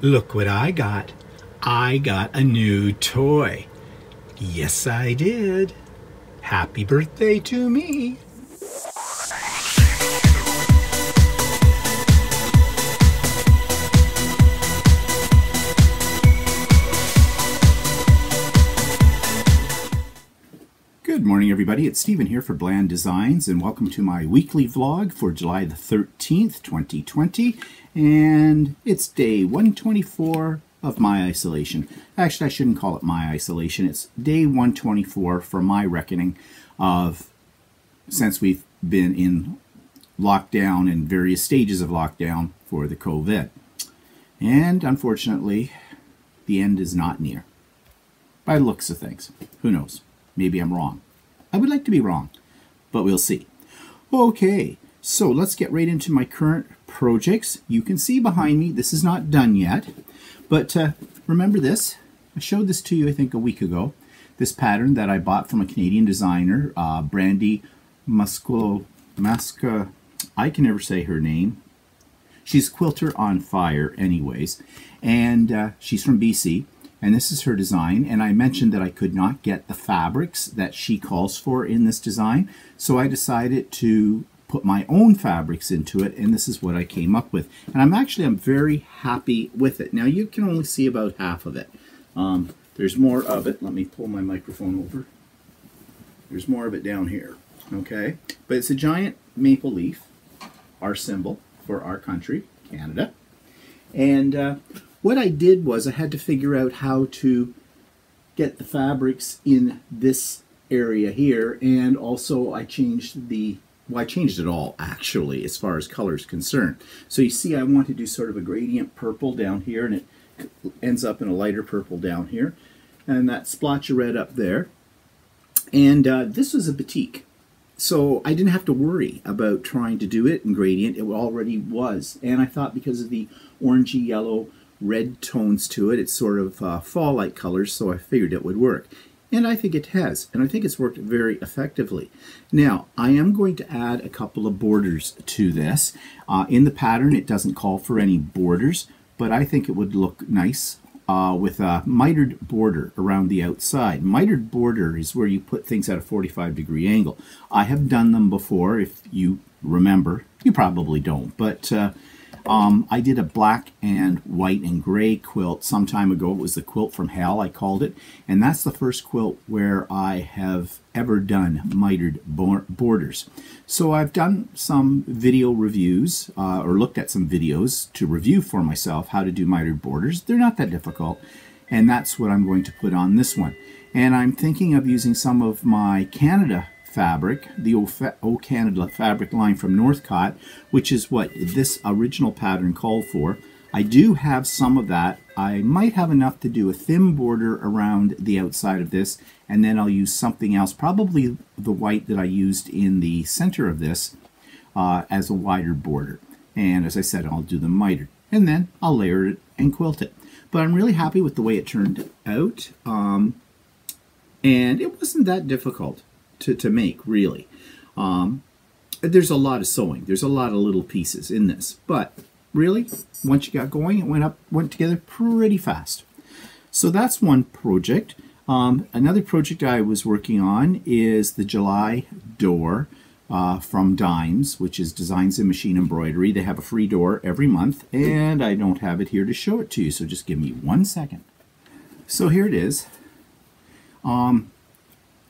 Look what I got. I got a new toy. Yes, I did. Happy birthday to me. Morning, everybody. It's Steven here for Bland Designs, and welcome to my weekly vlog for July the 13th, 2020. And it's day 124 of my isolation. Actually, I shouldn't call it my isolation. It's day 124 for my reckoning of since we've been in lockdown and various stages of lockdown for the COVID. And unfortunately, the end is not near. By the looks of things. Who knows? Maybe I'm wrong. I would like to be wrong, but we'll see. Okay, so let's get right into my current projects. You can see behind me, this is not done yet, but uh, remember this. I showed this to you, I think, a week ago. This pattern that I bought from a Canadian designer, uh, Brandy Musco, Masca, I can never say her name. She's Quilter on Fire anyways, and uh, she's from BC and this is her design. And I mentioned that I could not get the fabrics that she calls for in this design. So I decided to put my own fabrics into it and this is what I came up with. And I'm actually I'm very happy with it. Now you can only see about half of it. Um, there's more of it. Let me pull my microphone over. There's more of it down here okay? But it's a giant maple leaf our symbol for our country Canada. And uh, what I did was I had to figure out how to get the fabrics in this area here and also I changed the well I changed it all actually as far as color is concerned. So you see I want to do sort of a gradient purple down here and it ends up in a lighter purple down here. And that splotch of red up there. And uh, this was a batik. So I didn't have to worry about trying to do it in gradient. It already was. And I thought because of the orangey yellow red tones to it. It's sort of uh, fall-like colors, so I figured it would work. And I think it has, and I think it's worked very effectively. Now, I am going to add a couple of borders to this. Uh, in the pattern, it doesn't call for any borders, but I think it would look nice uh, with a mitered border around the outside. Mitered border is where you put things at a 45 degree angle. I have done them before, if you remember. You probably don't, but uh, um, I did a black and white and gray quilt some time ago. It was the quilt from hell, I called it. And that's the first quilt where I have ever done mitered borders. So I've done some video reviews uh, or looked at some videos to review for myself how to do mitered borders. They're not that difficult. And that's what I'm going to put on this one. And I'm thinking of using some of my Canada fabric, the O Canada fabric line from Northcott, which is what this original pattern called for. I do have some of that. I might have enough to do a thin border around the outside of this, and then I'll use something else, probably the white that I used in the center of this, uh, as a wider border. And as I said, I'll do the miter. And then I'll layer it and quilt it. But I'm really happy with the way it turned out. Um, and it wasn't that difficult to, to make, really. Um, there's a lot of sewing. There's a lot of little pieces in this. But really, once you got going, it went up, went together pretty fast. So that's one project. Um, another project I was working on is the July door uh, from Dimes, which is Designs in Machine Embroidery. They have a free door every month, and I don't have it here to show it to you, so just give me one second. So here it is. Um,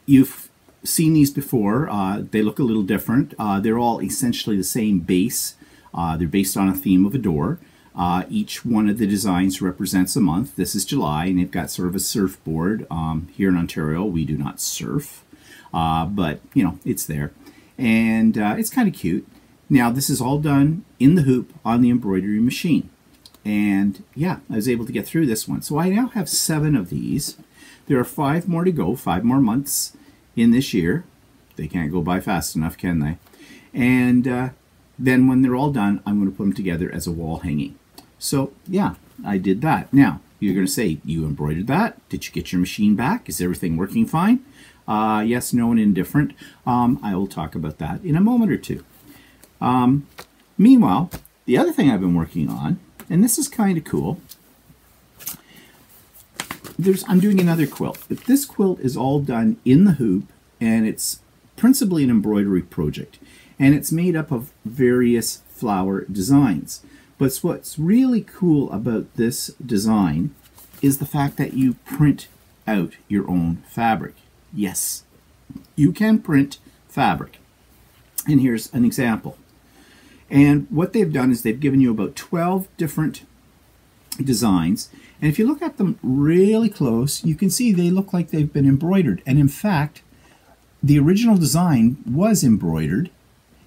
you've seen these before. Uh, they look a little different. Uh, they're all essentially the same base. Uh, they're based on a theme of a door. Uh, each one of the designs represents a month. This is July, and they've got sort of a surfboard. Um, here in Ontario, we do not surf, uh, but you know it's there, and it's kind of cute. Now this is all done in the hoop on the embroidery machine, and yeah, I was able to get through this one. So I now have seven of these. There are five more to go, five more months in this year. They can't go by fast enough, can they? And uh, then when they're all done, I'm going to put them together as a wall hanging. So yeah, I did that. Now, you're going to say, you embroidered that? Did you get your machine back? Is everything working fine? Uh, yes, no, and indifferent. Um, I will talk about that in a moment or two. Um, meanwhile, the other thing I've been working on, and this is kind of cool, there's I'm doing another quilt. But this quilt is all done in the hoop, and it's principally an embroidery project, and it's made up of various flower designs. But what's really cool about this design is the fact that you print out your own fabric. Yes, you can print fabric. And here's an example. And what they've done is they've given you about 12 different designs. And if you look at them really close, you can see they look like they've been embroidered. And in fact, the original design was embroidered,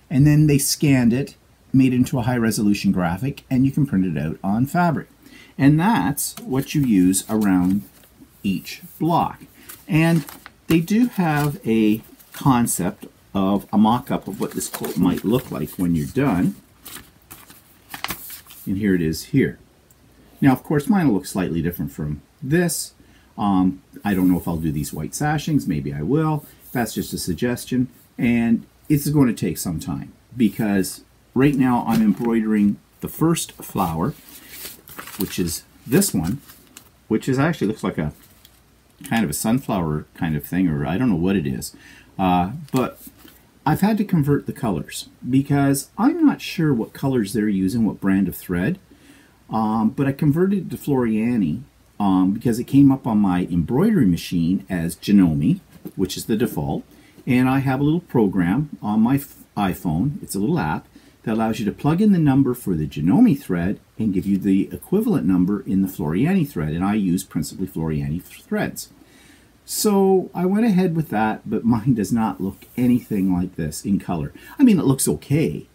and then they scanned it, made it into a high resolution graphic, and you can print it out on fabric. And that's what you use around each block. And they do have a concept of a mock-up of what this quote might look like when you're done. And here it is here. Now, of course, mine will look slightly different from this. Um, I don't know if I'll do these white sashings. Maybe I will. That's just a suggestion. And it's going to take some time because right now I'm embroidering the first flower, which is this one, which is actually looks like a kind of a sunflower kind of thing, or I don't know what it is. Uh, but I've had to convert the colors because I'm not sure what colors they're using, what brand of thread. Um, but I converted it to Floriani um, because it came up on my embroidery machine as Janome, which is the default. And I have a little program on my iPhone, it's a little app, that allows you to plug in the number for the Janome thread and give you the equivalent number in the Floriani thread. And I use principally Floriani threads. So I went ahead with that, but mine does not look anything like this in color. I mean, it looks okay,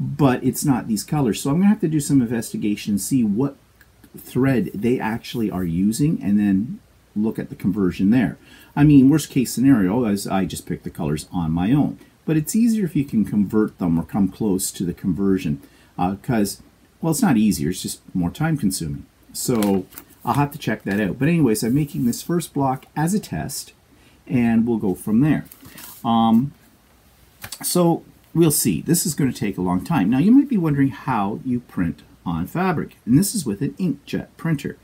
but it's not these colors. So I'm going to have to do some investigation, see what thread they actually are using, and then look at the conversion there. I mean, worst case scenario is I just pick the colors on my own. But it's easier if you can convert them or come close to the conversion because, uh, well, it's not easier, it's just more time consuming. So I'll have to check that out. But anyways, I'm making this first block as a test and we'll go from there. Um, so we'll see. This is going to take a long time. Now you might be wondering how you print on fabric. And this is with an inkjet printer.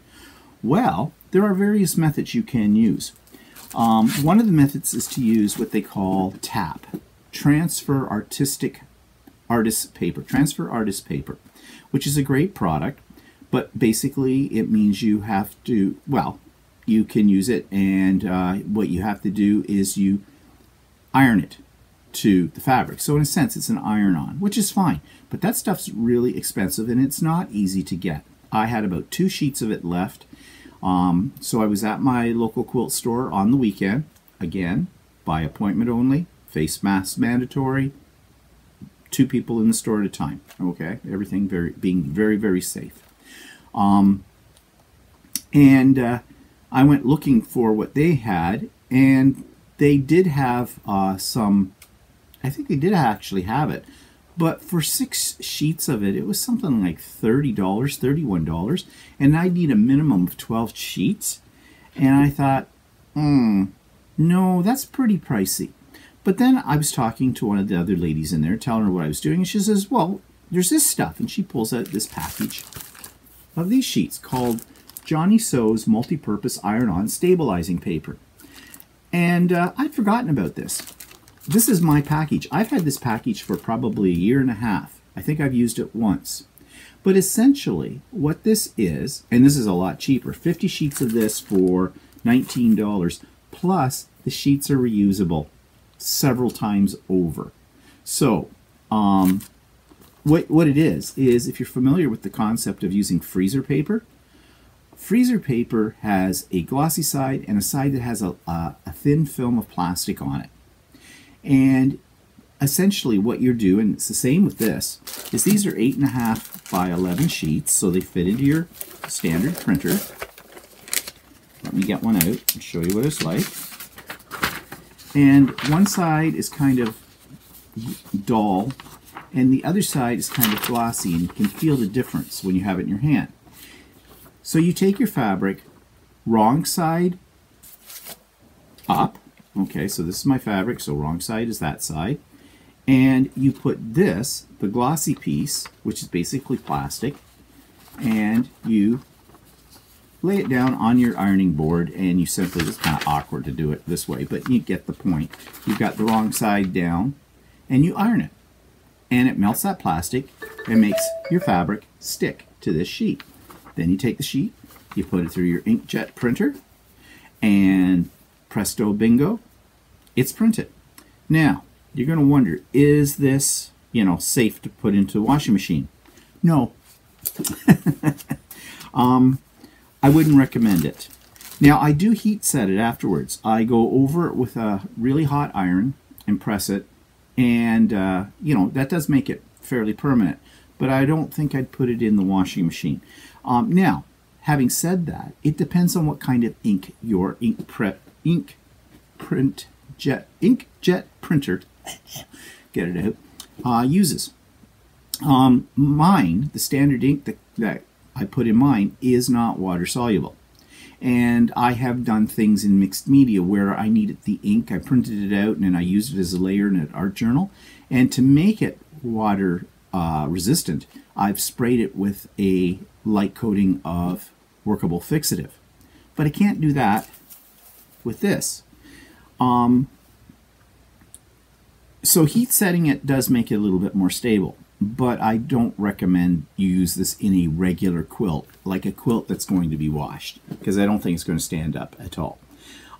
Well, there are various methods you can use. Um, one of the methods is to use what they call TAP, Transfer Artistic Artist Paper, Transfer Artist Paper, which is a great product, but basically it means you have to, well, you can use it and uh, what you have to do is you iron it to the fabric. So in a sense, it's an iron-on, which is fine. But that stuff's really expensive and it's not easy to get. I had about two sheets of it left. Um, so I was at my local quilt store on the weekend, again, by appointment only face masks mandatory, two people in the store at a time. Okay, everything very being very very safe. Um, and uh, I went looking for what they had, and they did have uh, some. I think they did actually have it, but for six sheets of it, it was something like thirty dollars, thirty-one dollars, and I need a minimum of twelve sheets. And I thought, hmm, no, that's pretty pricey. But then I was talking to one of the other ladies in there, telling her what I was doing, and she says, well, there's this stuff. And she pulls out this package of these sheets called Johnny Sew's Multi-Purpose Iron-On Stabilizing Paper. And uh, I'd forgotten about this. This is my package. I've had this package for probably a year and a half. I think I've used it once. But essentially, what this is, and this is a lot cheaper, 50 sheets of this for $19, plus the sheets are reusable several times over. So, um, what, what it is, is if you're familiar with the concept of using freezer paper, freezer paper has a glossy side and a side that has a, a, a thin film of plastic on it. And essentially what you're doing, it's the same with this, is these are 8.5 by 11 sheets, so they fit into your standard printer. Let me get one out and show you what it's like. And one side is kind of dull, and the other side is kind of glossy, and you can feel the difference when you have it in your hand. So you take your fabric, wrong side up, okay, so this is my fabric, so wrong side is that side, and you put this, the glossy piece, which is basically plastic, and you lay it down on your ironing board and you simply, it's kind of awkward to do it this way, but you get the point. You've got the wrong side down and you iron it. And it melts that plastic and makes your fabric stick to this sheet. Then you take the sheet, you put it through your inkjet printer, and presto bingo, it's printed. Now, you're going to wonder, is this, you know, safe to put into a washing machine? No. um, I wouldn't recommend it. Now, I do heat set it afterwards. I go over it with a really hot iron and press it, and, uh, you know, that does make it fairly permanent, but I don't think I'd put it in the washing machine. Um, now, having said that, it depends on what kind of ink your ink prep ink print jet inkjet printer get it out uh, uses. Um, mine, the standard ink that, that I put in mine, is not water soluble. And I have done things in mixed media where I needed the ink, I printed it out, and then I used it as a layer in an art journal. And to make it water uh, resistant, I've sprayed it with a light coating of workable fixative. But I can't do that with this. Um, so heat setting it does make it a little bit more stable, but I don't recommend you use this in a regular quilt, like a quilt that's going to be washed, because I don't think it's going to stand up at all.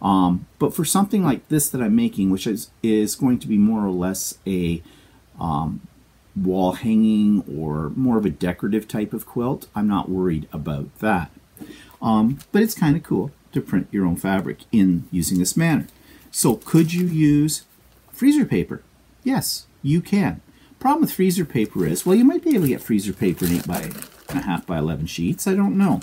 Um, but for something like this that I'm making, which is, is going to be more or less a um, wall hanging or more of a decorative type of quilt, I'm not worried about that. Um, but it's kind of cool to print your own fabric in using this manner. So could you use freezer paper? Yes, you can. Problem with freezer paper is, well, you might be able to get freezer paper in 8 by and a half by 11 sheets. I don't know.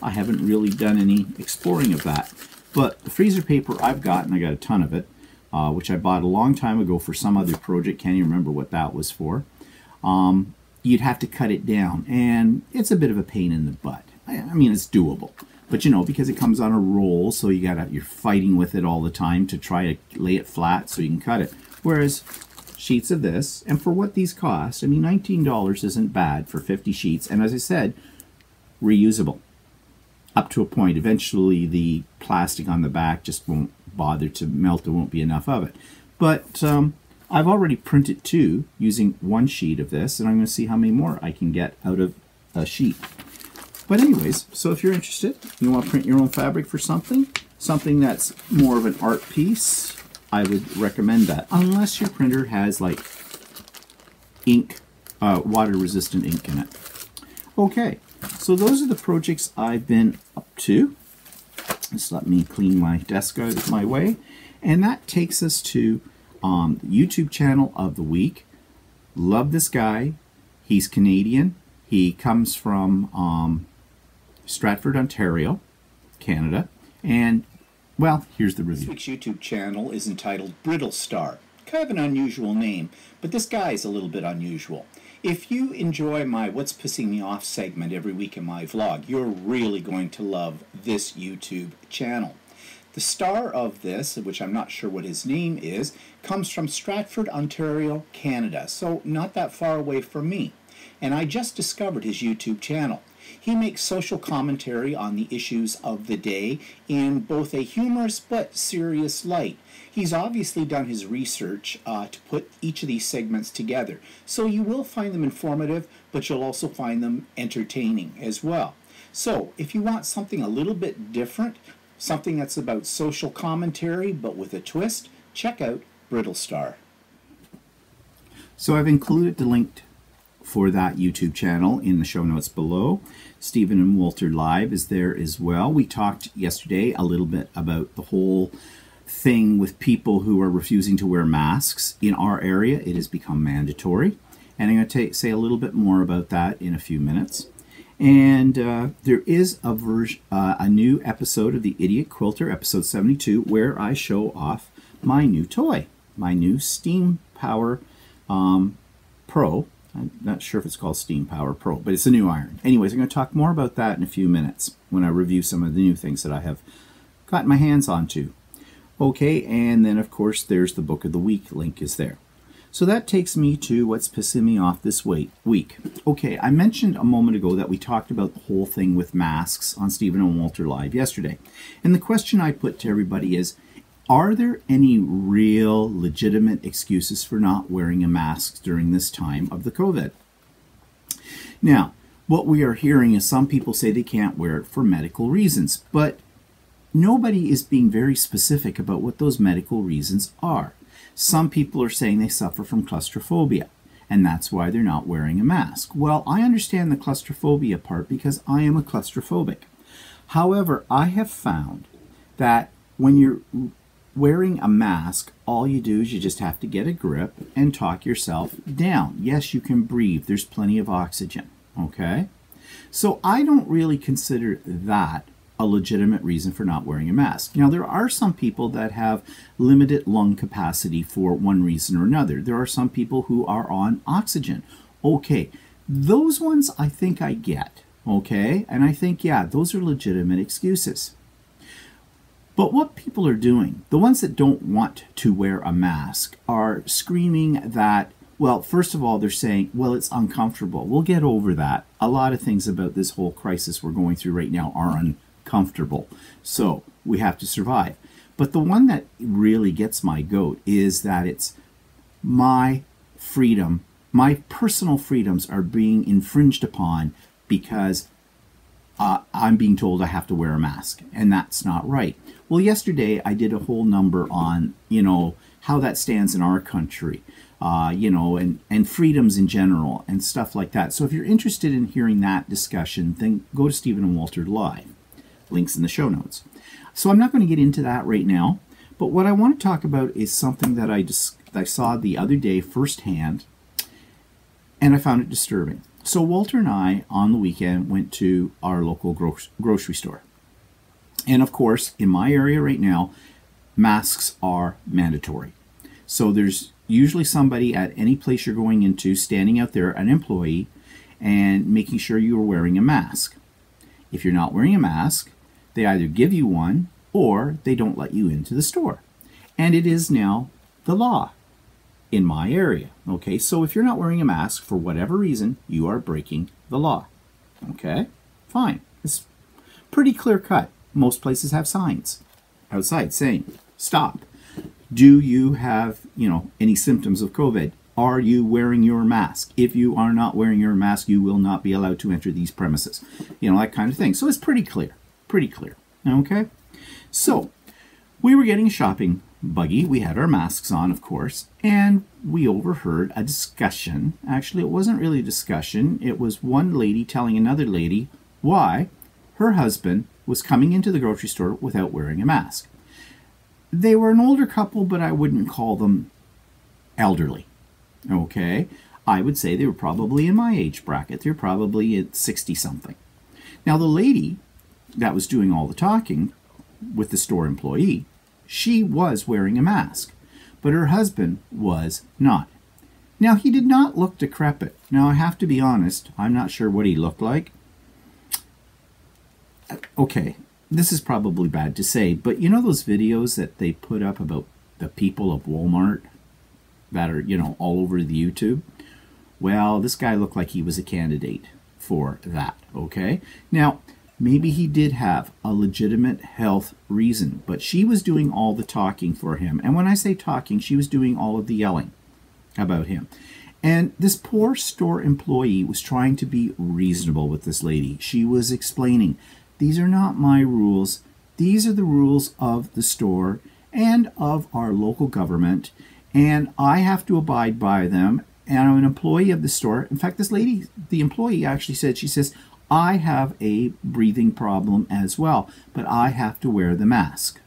I haven't really done any exploring of that. But the freezer paper I've got, and I got a ton of it, uh, which I bought a long time ago for some other project. Can't even remember what that was for. Um, you'd have to cut it down, and it's a bit of a pain in the butt. I, I mean, it's doable. But you know, because it comes on a roll, so you gotta you're fighting with it all the time to try to lay it flat so you can cut it. Whereas sheets of this, and for what these cost, I mean, $19 isn't bad for 50 sheets, and as I said, reusable up to a point. Eventually, the plastic on the back just won't bother to melt, there won't be enough of it. But um, I've already printed two using one sheet of this, and I'm going to see how many more I can get out of a sheet. But anyways, so if you're interested, you want to print your own fabric for something, something that's more of an art piece, I would recommend that. Unless your printer has like ink, uh, water resistant ink in it. Okay, so those are the projects I've been up to. Just let me clean my desk out of my way. And that takes us to um, the YouTube channel of the week. Love this guy. He's Canadian. He comes from um, Stratford, Ontario, Canada. And well, here's the review. This week's YouTube channel is entitled Brittlestar. Kind of an unusual name, but this guy is a little bit unusual. If you enjoy my What's Pissing Me Off segment every week in my vlog, you're really going to love this YouTube channel. The star of this, which I'm not sure what his name is, comes from Stratford, Ontario, Canada, so not that far away from me. And I just discovered his YouTube channel. He makes social commentary on the issues of the day in both a humorous but serious light. He's obviously done his research uh, to put each of these segments together, so you will find them informative, but you'll also find them entertaining as well. So, if you want something a little bit different, something that's about social commentary but with a twist, check out Brittlestar. So I've included the link for that YouTube channel in the show notes below. Steven and Walter Live is there as well. We talked yesterday a little bit about the whole thing with people who are refusing to wear masks. In our area, it has become mandatory. And I'm going to say a little bit more about that in a few minutes. And uh, there is a, uh, a new episode of the Idiot Quilter, episode 72, where I show off my new toy, my new Steam Power um, Pro I'm not sure if it's called Steam Power Pro, but it's a new iron. Anyways, I'm going to talk more about that in a few minutes when I review some of the new things that I have gotten my hands onto. Okay, and then of course there's the Book of the Week link is there. So that takes me to what's pissing me off this week. Okay, I mentioned a moment ago that we talked about the whole thing with masks on Steven and Walter Live yesterday. And the question I put to everybody is Are there any real legitimate excuses for not wearing a mask during this time of the COVID? Now, what we are hearing is some people say they can't wear it for medical reasons, but nobody is being very specific about what those medical reasons are. Some people are saying they suffer from claustrophobia, and that's why they're not wearing a mask. Well, I understand the claustrophobia part because I am a claustrophobic. However, I have found that when you're wearing a mask, all you do is you just have to get a grip and talk yourself down. Yes, you can breathe, there's plenty of oxygen. Okay? So I don't really consider that a legitimate reason for not wearing a mask. Now, there are some people that have limited lung capacity for one reason or another. There are some people who are on oxygen. Okay, those ones I think I get. Okay, and I think, yeah, those are legitimate excuses. But what people are doing, the ones that don't want to wear a mask, are screaming that well, first of all, they're saying, well, it's uncomfortable. We'll get over that. A lot of things about this whole crisis we're going through right now are uncomfortable. So we have to survive. But the one that really gets my goat is that it's my freedom, my personal freedoms are being infringed upon because uh, I'm being told I have to wear a mask, and that's not right. Well, yesterday I did a whole number on, you know, how that stands in our country uh, you know, and, and freedoms in general and stuff like that. So if you're interested in hearing that discussion, then go to Steven and Walter Live. Links in the show notes. So I'm not going to get into that right now, but what I want to talk about is something that I just I saw the other day firsthand, and I found it disturbing. So Walter and I on the weekend went to our local gro- grocery store. And of course, in my area right now, masks are mandatory. So there's usually somebody at any place you're going into standing out there, an employee, and making sure you are wearing a mask. If you're not wearing a mask, they either give you one or they don't let you into the store. And it is now the law in my area. Okay, so if you're not wearing a mask for whatever reason, you are breaking the law. Okay, fine. It's pretty clear cut. Most places have signs outside saying, stop. Do you have, you know, any symptoms of COVID? Are you wearing your mask? If you are not wearing your mask, you will not be allowed to enter these premises. You know, that kind of thing. So it's pretty clear. Pretty clear. Okay? So, we were getting a shopping buggy. We had our masks on, of course, and we overheard a discussion. Actually, it wasn't really a discussion. It was one lady telling another lady why her husband was coming into the grocery store without wearing a mask. They were an older couple, but I wouldn't call them elderly. Okay? I would say they were probably in my age bracket. They're probably at 60 something. Now, the lady that was doing all the talking with the store employee, she was wearing a mask, but her husband was not. Now, he did not look decrepit. Now, I have to be honest, I'm not sure what he looked like. Okay, this is probably bad to say, but you know those videos that they put up about the people of Walmart that are, you know, all over the YouTube? Well, this guy looked like he was a candidate for that, okay? Now, maybe he did have a legitimate health reason, but she was doing all the talking for him. And when I say talking, she was doing all of the yelling about him. And this poor store employee was trying to be reasonable with this lady. She was explaining these are not my rules. These are the rules of the store and of our local government, and I have to abide by them. And I'm an employee of the store. In fact, this lady, the employee, actually said, she says, I have a breathing problem as well, but I have to wear the mask.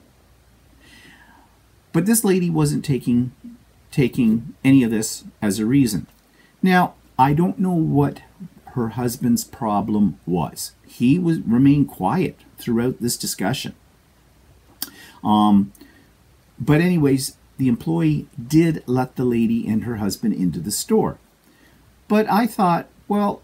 But this lady wasn't taking taking any of this as a reason. Now, I don't know what her husband's problem was he was remained quiet throughout this discussion. Um, but anyways, the employee did let the lady and her husband into the store. But I thought, well,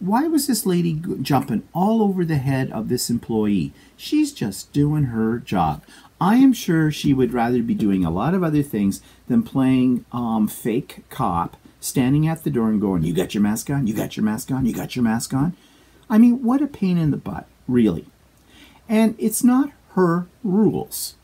why was this lady jumping all over the head of this employee? She's just doing her job. I am sure she would rather be doing a lot of other things than playing um, fake cop, standing at the door and going, You got your mask on? You got your mask on? You got your mask on? I mean, what a pain in the butt, really. And it's not her rules.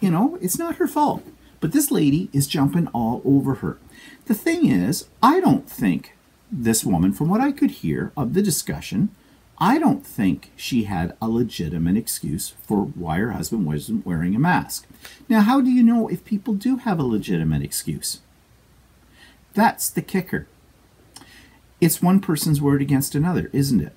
You know, it's not her fault. But this lady is jumping all over her. The thing is, I don't think this woman, from what I could hear of the discussion, I don't think she had a legitimate excuse for why her husband wasn't wearing a mask. Now, how do you know if people do have a legitimate excuse? That's the kicker. It's one person's word against another, isn't it?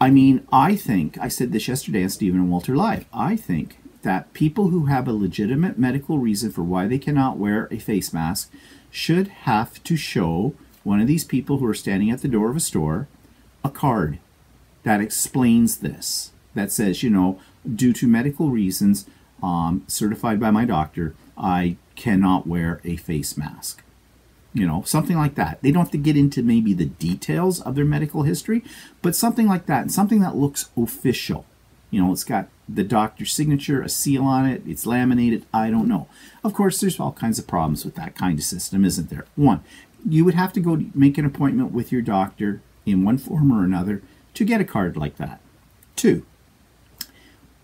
I mean, I think, I said this yesterday on Steven and Walter Live, I think that people who have a legitimate medical reason for why they cannot wear a face mask should have to show one of these people who are standing at the door of a store a card that explains this, that says, you know, due to medical reasons um, certified by my doctor, I cannot wear a face mask. You know, something like that. They don't have to get into maybe the details of their medical history, but something like that, something that looks official. You know, it's got the doctor's signature, a seal on it, it's laminated, I don't know. Of course, there's all kinds of problems with that kind of system, isn't there? One, you would have to go make an appointment with your doctor in one form or another to get a card like that. Two,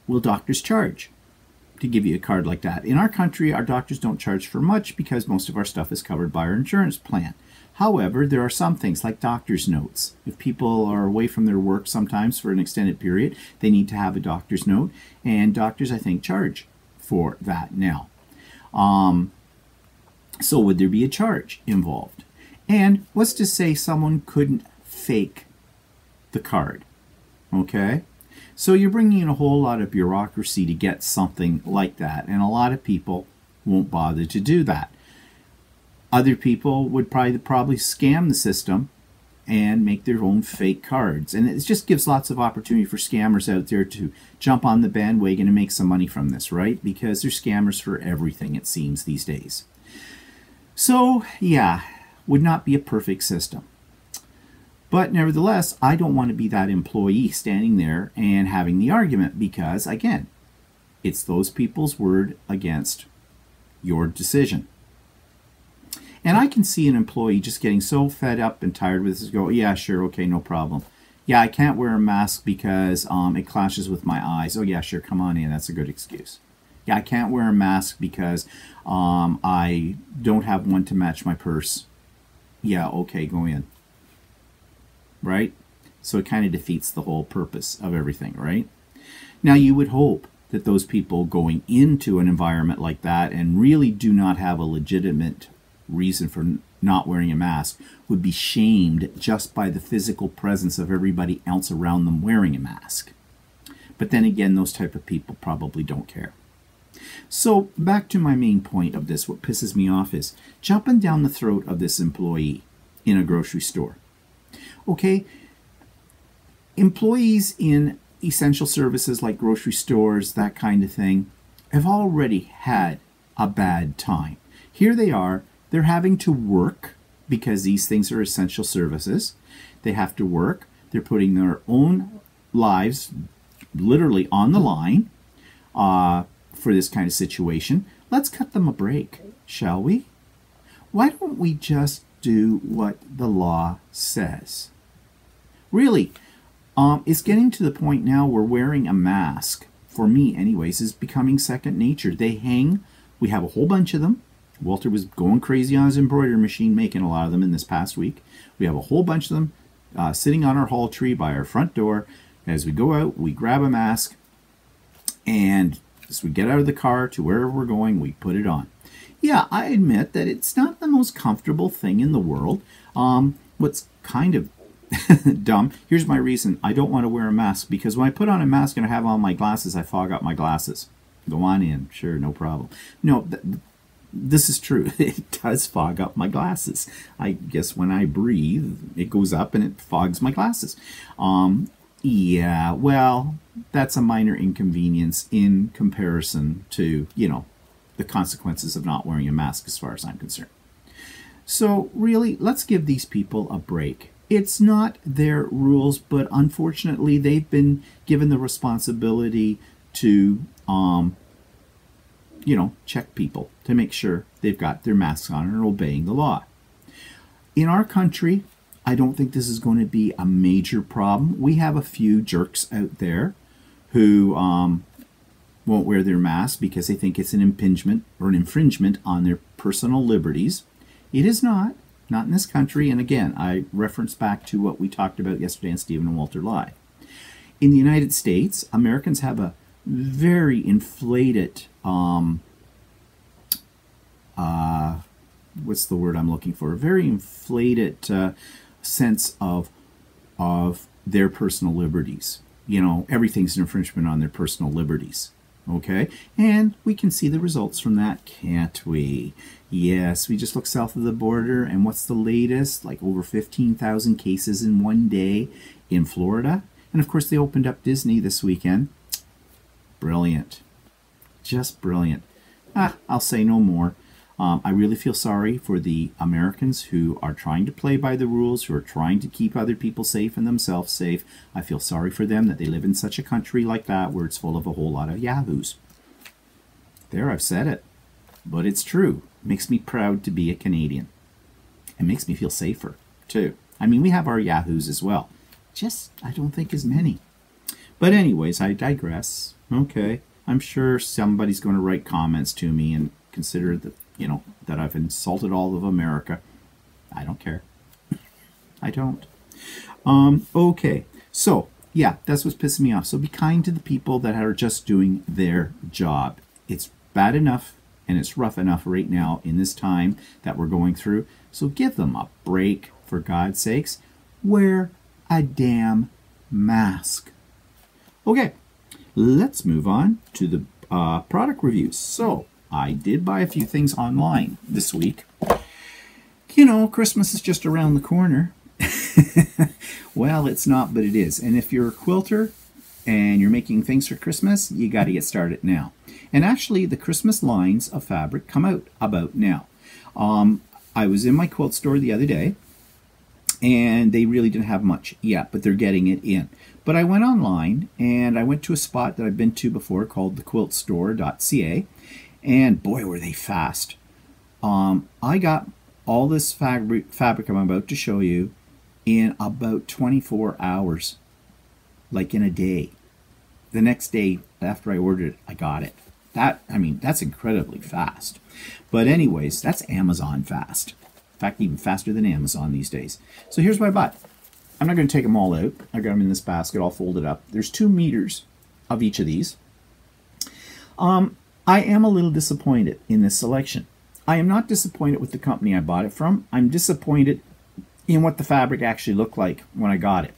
will doctors charge to give you a card like that? In our country, our doctors don't charge for much because most of our stuff is covered by our insurance plan. However, there are some things like doctor's notes. If people are away from their work sometimes for an extended period, they need to have a doctor's note, and doctors, I think, charge for that now. Um, so, would there be a charge involved? And what's to say someone couldn't fake the card? Okay? So, you're bringing in a whole lot of bureaucracy to get something like that, and a lot of people won't bother to do that. Other people would probably probably scam the system and make their own fake cards. And it just gives lots of opportunity for scammers out there to jump on the bandwagon and make some money from this, right? Because there's scammers for everything, it seems, these days. So, yeah, would not be a perfect system. But nevertheless, I don't want to be that employee standing there and having the argument because, again, it's those people's word against your decision. And I can see an employee just getting so fed up and tired with this, go, yeah, sure, okay, no problem. Yeah, I can't wear a mask because um, it clashes with my eyes. Oh, yeah, sure, come on in. That's a good excuse. Yeah, I can't wear a mask because um, I don't have one to match my purse. Yeah, okay, go in. Right? So it kind of defeats the whole purpose of everything, right? Now, you would hope that those people going into an environment like that and really do not have a legitimate reason for not wearing a mask would be shamed just by the physical presence of everybody else around them wearing a mask. But then again, those type of people probably don't care. So back to my main point of this, what pisses me off is jumping down the throat of this employee in a grocery store. Okay, employees in essential services like grocery stores, that kind of thing, have already had a bad time. Here they are, they're having to work because these things are essential services. They have to work. They're putting their own lives literally on the line uh, for this kind of situation. Let's cut them a break, shall we? Why don't we just do what the law says? Really, um, it's getting to the point now where wearing a mask, for me anyways, is becoming second nature. They hang, we have a whole bunch of them Walter was going crazy on his embroidery machine, making a lot of them in this past week. We have a whole bunch of them uh, sitting on our hall tree by our front door. As we go out, we grab a mask, and as we get out of the car to wherever we're going, we put it on. Yeah, I admit that it's not the most comfortable thing in the world. Um, what's kind of dumb, here's my reason I don't want to wear a mask because when I put on a mask and I have on my glasses, I fog up my glasses. Go on in, sure, no problem. No, th- this is true. It does fog up my glasses. I guess when I breathe, it goes up and it fogs my glasses. Um, yeah, well, that's a minor inconvenience in comparison to, you know, the consequences of not wearing a mask as far as I'm concerned. So, really, let's give these people a break. it's not their rules, but unfortunately, they've been given the responsibility to, um, you know, check people to make sure they've got their masks on and are obeying the law. In our country, I don't think this is going to be a major problem. We have a few jerks out there who um, won't wear their mask because they think it's an impingement or an infringement on their personal liberties. It is not not in this country. And again, I reference back to what we talked about yesterday on Steven and Walter Live. In the United States, Americans have a very inflated, um, uh, what's the word I'm looking for? A very inflated uh, sense of of their personal liberties. You know, everything's an infringement on their personal liberties. Okay, and we can see the results from that, can't we? Yes, we just look south of the border, and what's the latest? Like over 15,000 cases in one day in Florida. And of course, they opened up Disney this weekend. Brilliant. Just brilliant. Ah, I'll say no more. Um, I really feel sorry for the Americans who are trying to play by the rules, who are trying to keep other people safe and themselves safe. I feel sorry for them that they live in such a country like that where it's full of a whole lot of yahoos. There, I've said it. But it's true It makes me proud to be a Canadian. It makes me feel safer, too. I mean, we have our Yahoos as well. Just, I don't think as many. But anyways, I digress. Okay. I'm sure somebody's going to write comments to me and consider that, you know, that I've insulted all of America. I don't care. I don't. Um, okay. So, yeah, that's what's pissing me off. So be kind to the people that are just doing their job. It's bad enough and it's rough enough right now in this time that we're going through. So give them a break, for God's sakes. Wear a damn mask. Okay, let's move on to the uh, product reviews. So I did buy a few things online this week. You know, Christmas is just around the corner. well, it's not, but it is. And if you're a quilter and you're making things for Christmas, you got to get started now. And actually, the Christmas lines of fabric come out about now. Um, I was in my quilt store the other day, and they really didn't have much yet, but they're getting it in. But I went online and I went to a spot that I've been to before called thequiltstore.ca, and boy, were they fast. Um, I got all this fabric, fabric I'm about to show you in about 24 hours, like in a day. The next day after I ordered it, I got it. That, I mean, that's incredibly fast. But anyways, that's Amazon fast. In fact, even faster than Amazon these days. So here's what I bought. I'm not going to take them all out. I got them in this basket all folded up. There's two meters of each of these. Um, I am a little disappointed in this selection. I am not disappointed with the company I bought it from. I'm disappointed in what the fabric actually looked like when I got it.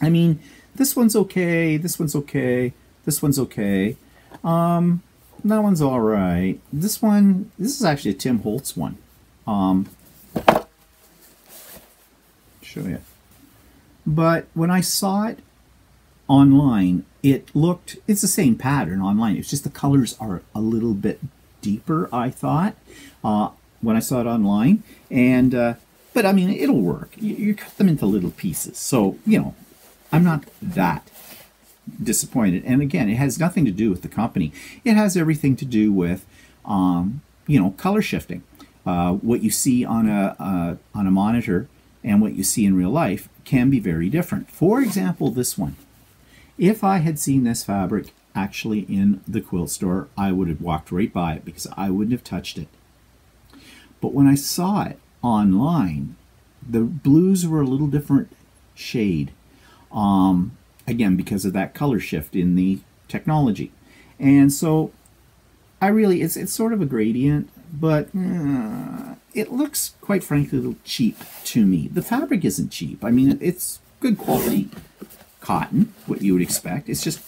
I mean, this one's okay, this one's okay, this one's okay. Um, that one's all right. This one, this is actually a Tim Holtz one. Um, show you. But when I saw it online, it looked, it's the same pattern online. It's just the colors are a little bit deeper, I thought, uh, when I saw it online. And, uh, but I mean, it'll work. You, you cut them into little pieces. So, you know, I'm not that disappointed. And again, it has nothing to do with the company. It has everything to do with, um, you know, color shifting. Uh, what you see on a uh, on a monitor and what you see in real life can be very different. For example, this one. If I had seen this fabric actually in the quilt store, I would have walked right by it because I wouldn't have touched it. But when I saw it online, the blues were a little different shade. Um, again because of that color shift in the technology. And so I really, it's, it's sort of a gradient, but uh, it looks, quite frankly, a little cheap to me. The fabric isn't cheap. I mean, it's good quality cotton, what you would expect. It's just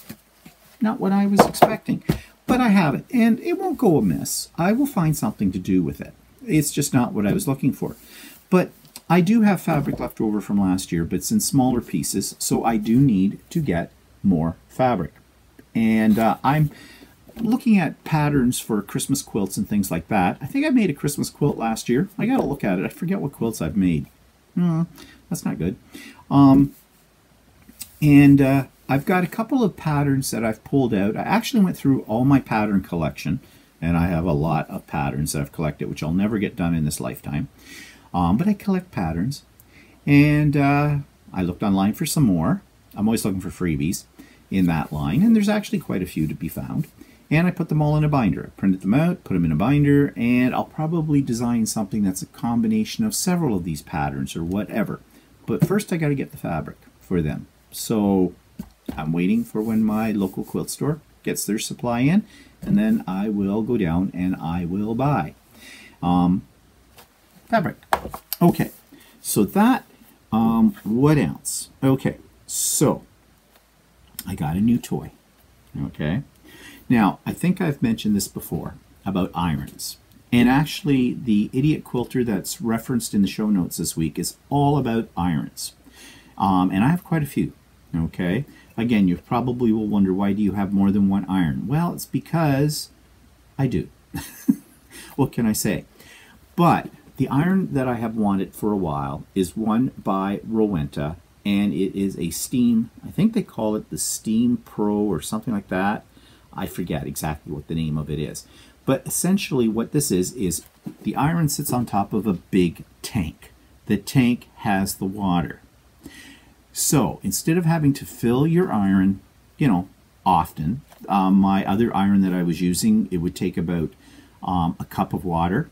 not what I was expecting. But I have it, and it won't go amiss. I will find something to do with it. It's just not what I was looking for. But I do have fabric left over from last year, but it's in smaller pieces, so I do need to get more fabric. And uh, I'm looking at patterns for Christmas quilts and things like that. I think I made a Christmas quilt last year. I got to look at it. I forget what quilts I've made. Hmm. that's not good. Um, and uh, I've got a couple of patterns that I've pulled out. I actually went through all my pattern collection, and I have a lot of patterns that I've collected, which I'll never get done in this lifetime. Um, but I collect patterns, and uh, I looked online for some more. I'm always looking for freebies in that line, and there's actually quite a few to be found. And I put them all in a binder. I printed them out, put them in a binder, and I'll probably design something that's a combination of several of these patterns or whatever. But first I got to get the fabric for them. So I'm waiting for when my local quilt store gets their supply in, and then I will go down and I will buy um, fabric. Okay, so that, um, what else? Okay, so I got a new toy. Okay, now I think I've mentioned this before about irons. And actually, the idiot quilter that's referenced in the show notes this week is all about irons. Um, and I have quite a few. Okay. Again, you probably will wonder why do you have more than one iron? Well, it's because I do. what can I say? But the iron that I have wanted for a while is one by Rowenta, and it is a steam, I think they call it the Steam Pro or something like that. I forget exactly what the name of it is. But essentially what this is, is the iron sits on top of a big tank. The tank has the water. So instead of having to fill your iron, you know, often, um, my other iron that I was using, it would take about um, a cup of water.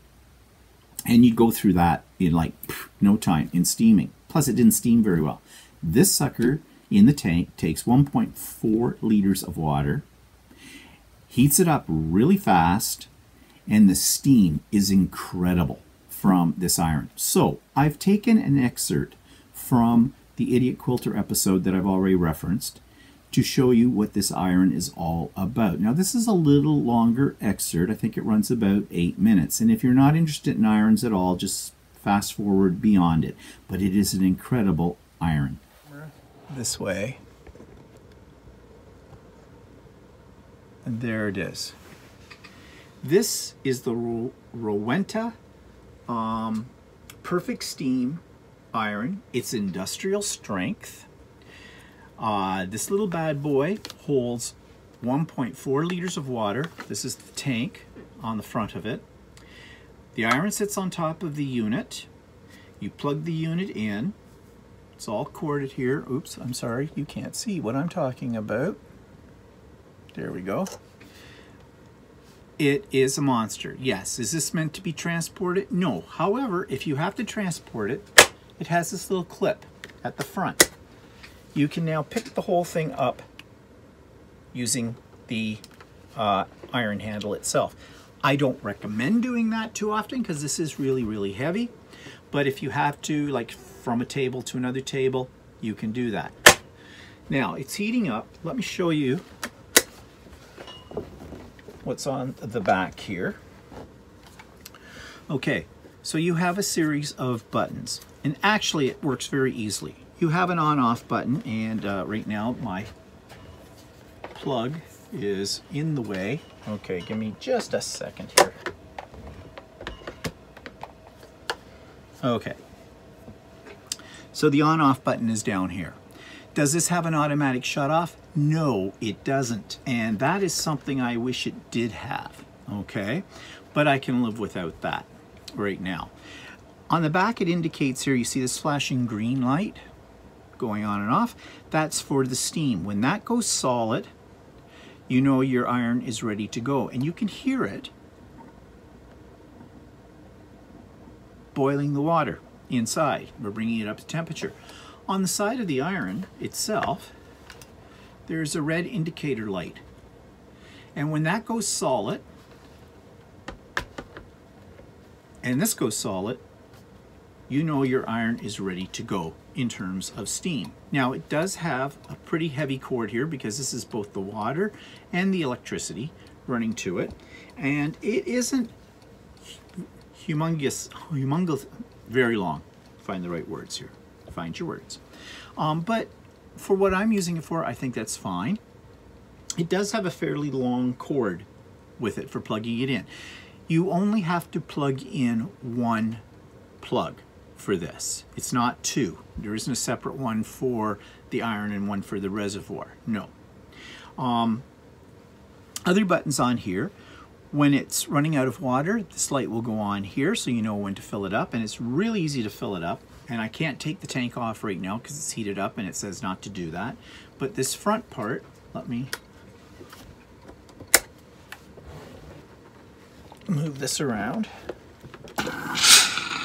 And you'd go through that in like no time in steaming. Plus it didn't steam very well. This sucker in the tank takes 1.4 liters of water, heats it up really fast, and the steam is incredible from this iron. So I've taken an excerpt from the Idiot Quilter episode that I've already referenced to show you what this iron is all about. Now this is a little longer excerpt. I think it runs about eight minutes. And if you're not interested in irons at all, just fast forward beyond it. But it is an incredible iron. This way. And there it is. This is the Rowenta um, Perfect Steam iron. It's industrial strength. Uh, this little bad boy holds 1.4 liters of water. This is the tank on the front of it. The iron sits on top of the unit. You plug the unit in. It's all corded here. Oops, I'm sorry, you can't see what I'm talking about. There we go. It is a monster. Yes, is this meant to be transported? No. However, if you have to transport it, it has this little clip at the front. You can now pick the whole thing up using the uh, iron handle itself. I don't recommend doing that too often because this is really, really heavy. But if you have to, like from a table to another table, you can do that. Now, it's heating up. Let me show you what's on the back here. Okay, so you have a series of buttons. And actually, it works very easily. You have an on-off button, and uh, right now my plug is in the way. Okay, give me just a second here. Okay. So the on-off button is down here. Does this have an automatic shut-off? No, it doesn't. And that is something I wish it did have, okay? But I can live without that right now. On the back, it indicates here, you see this flashing green light going on and off. That's for the steam. When that goes solid, you know your iron is ready to go. And you can hear it boiling the water inside. We're bringing it up to temperature. On the side of the iron itself, there's a red indicator light. And when that goes solid, and this goes solid, you know your iron is ready to go in terms of steam. Now it does have a pretty heavy cord here because this is both the water and the electricity running to it. And it isn't humongous, humongous, very long. Find the right words here. Find your words. Um, but for what I'm using it for, I think that's fine. It does have a fairly long cord with it for plugging it in. You only have to plug in one plug for this. It's not two. There isn't a separate one for the iron and one for the reservoir. No. Um, other buttons on here. When it's running out of water, this light will go on here so you know when to fill it up. And it's really easy to fill it up. And I can't take the tank off right now because it's heated up and it says not to do that. But this front part, let me move this around.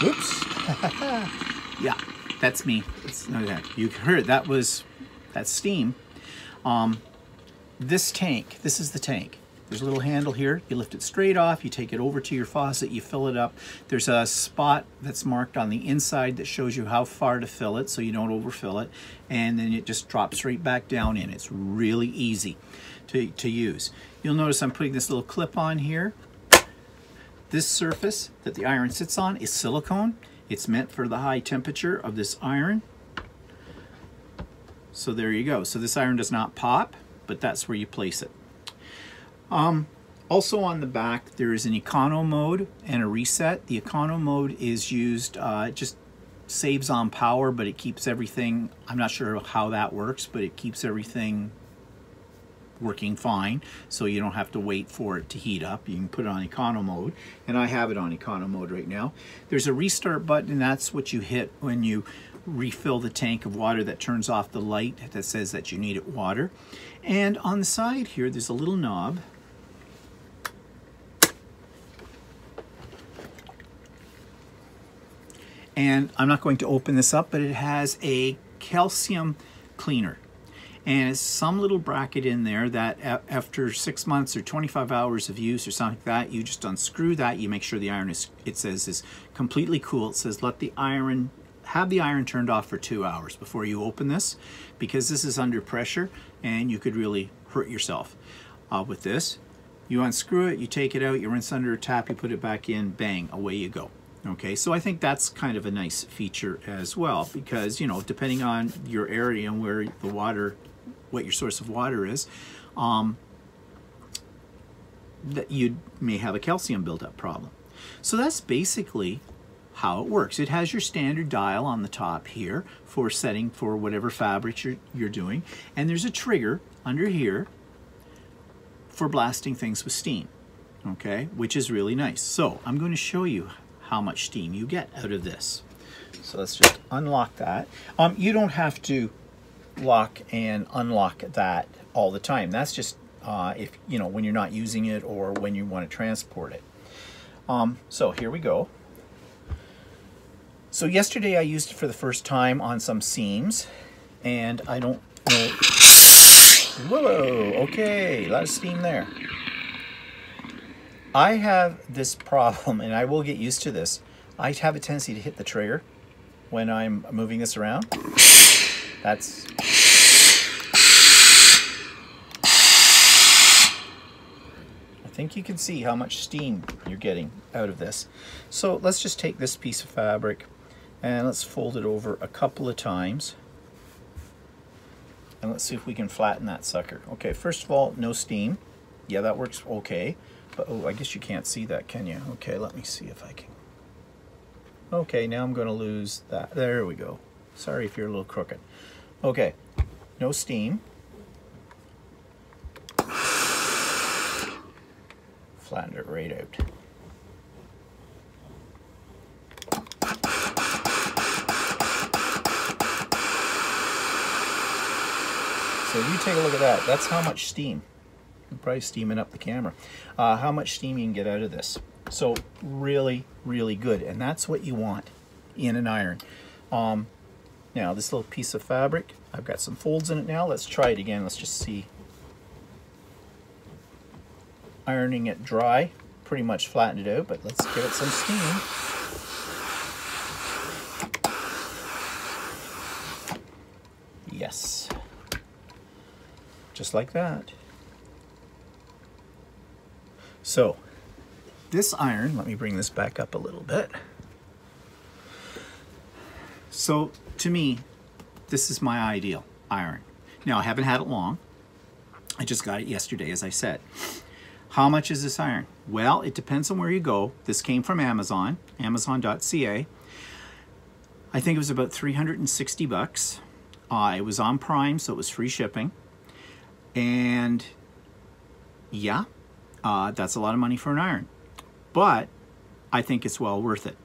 Oops. yeah, that's me. It's, okay. You heard that was that steam. Um, this tank, this is the tank. There's a little handle here. You lift it straight off. You take it over to your faucet. You fill it up. There's a spot that's marked on the inside that shows you how far to fill it so you don't overfill it. And then it just drops right back down in. It's really easy to, to use. You'll notice I'm putting this little clip on here. This surface that the iron sits on is silicone. It's meant for the high temperature of this iron. So there you go. So this iron does not pop, but that's where you place it. Um, also on the back, there is an econo mode and a reset. The econo mode is used, uh, just saves on power, but it keeps everything, I'm not sure how that works, but it keeps everything working fine so you don't have to wait for it to heat up. You can put it on econo mode and I have it on econo mode right now. There's a restart button and that's what you hit when you refill the tank of water that turns off the light that says that you need it water. And on the side here there's a little knob. And I'm not going to open this up but it has a calcium cleaner and it's some little bracket in there that after six months or 25 hours of use or something like that, you just unscrew that. You make sure the iron is, it says, is completely cool. It says let the iron, have the iron turned off for two hours before you open this because this is under pressure and you could really hurt yourself uh, with this. You unscrew it, you take it out, you rinse under a tap, you put it back in, bang, away you go. Okay, so I think that's kind of a nice feature as well because, you know, depending on your area and where the water what your source of water is, um, that you may have a calcium buildup problem. So that's basically how it works. It has your standard dial on the top here for setting for whatever fabric you're, you're doing. And there's a trigger under here for blasting things with steam, okay, which is really nice. So I'm going to show you how much steam you get out of this. So let's just unlock that. Um, you don't have to lock and unlock that all the time. That's just uh, if you know when you're not using it or when you want to transport it. Um, so here we go. So yesterday I used it for the first time on some seams and I don't know. Whoa, okay, a lot of steam there. I have this problem and I will get used to this. I have a tendency to hit the trigger when I'm moving this around. That's I think you can see how much steam you're getting out of this. So let's just take this piece of fabric and let's fold it over a couple of times. And let's see if we can flatten that sucker. Okay, first of all, no steam. Yeah, that works okay. But oh, I guess you can't see that, can you? Okay, let me see if I can. Okay, now I'm going to lose that. There we go. Sorry if you're a little crooked. Okay, no steam. flattened it right out. So you take a look at that. That's how much steam. I'm probably steaming up the camera. Uh, how much steam you can get out of this. So really, really good. And that's what you want in an iron. Um, now this little piece of fabric, I've got some folds in it now. Let's try it again. Let's just see ironing it dry, pretty much flattened it out, but let's give it some steam. Yes. Just like that. So, this iron, let me bring this back up a little bit. So, to me, this is my ideal iron. Now, I haven't had it long. I just got it yesterday, as I said. How much is this iron? Well, it depends on where you go. This came from Amazon, amazon.ca. I think it was about 360 bucks. Uh, it was on Prime, so it was free shipping. And yeah, uh, that's a lot of money for an iron. But I think it's well worth it.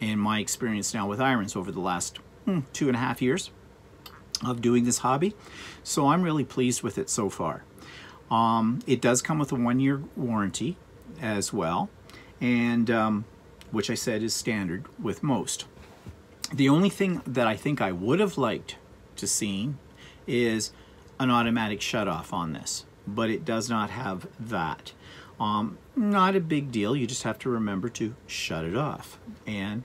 In my experience now with irons over the last two and a half years of doing this hobby. So I'm really pleased with it so far. Um, it does come with a one-year warranty as well, and um, which I said is standard with most. The only thing that I think I would have liked to see is an automatic shut-off on this, but it does not have that. Um, not a big deal. You just have to remember to shut it off and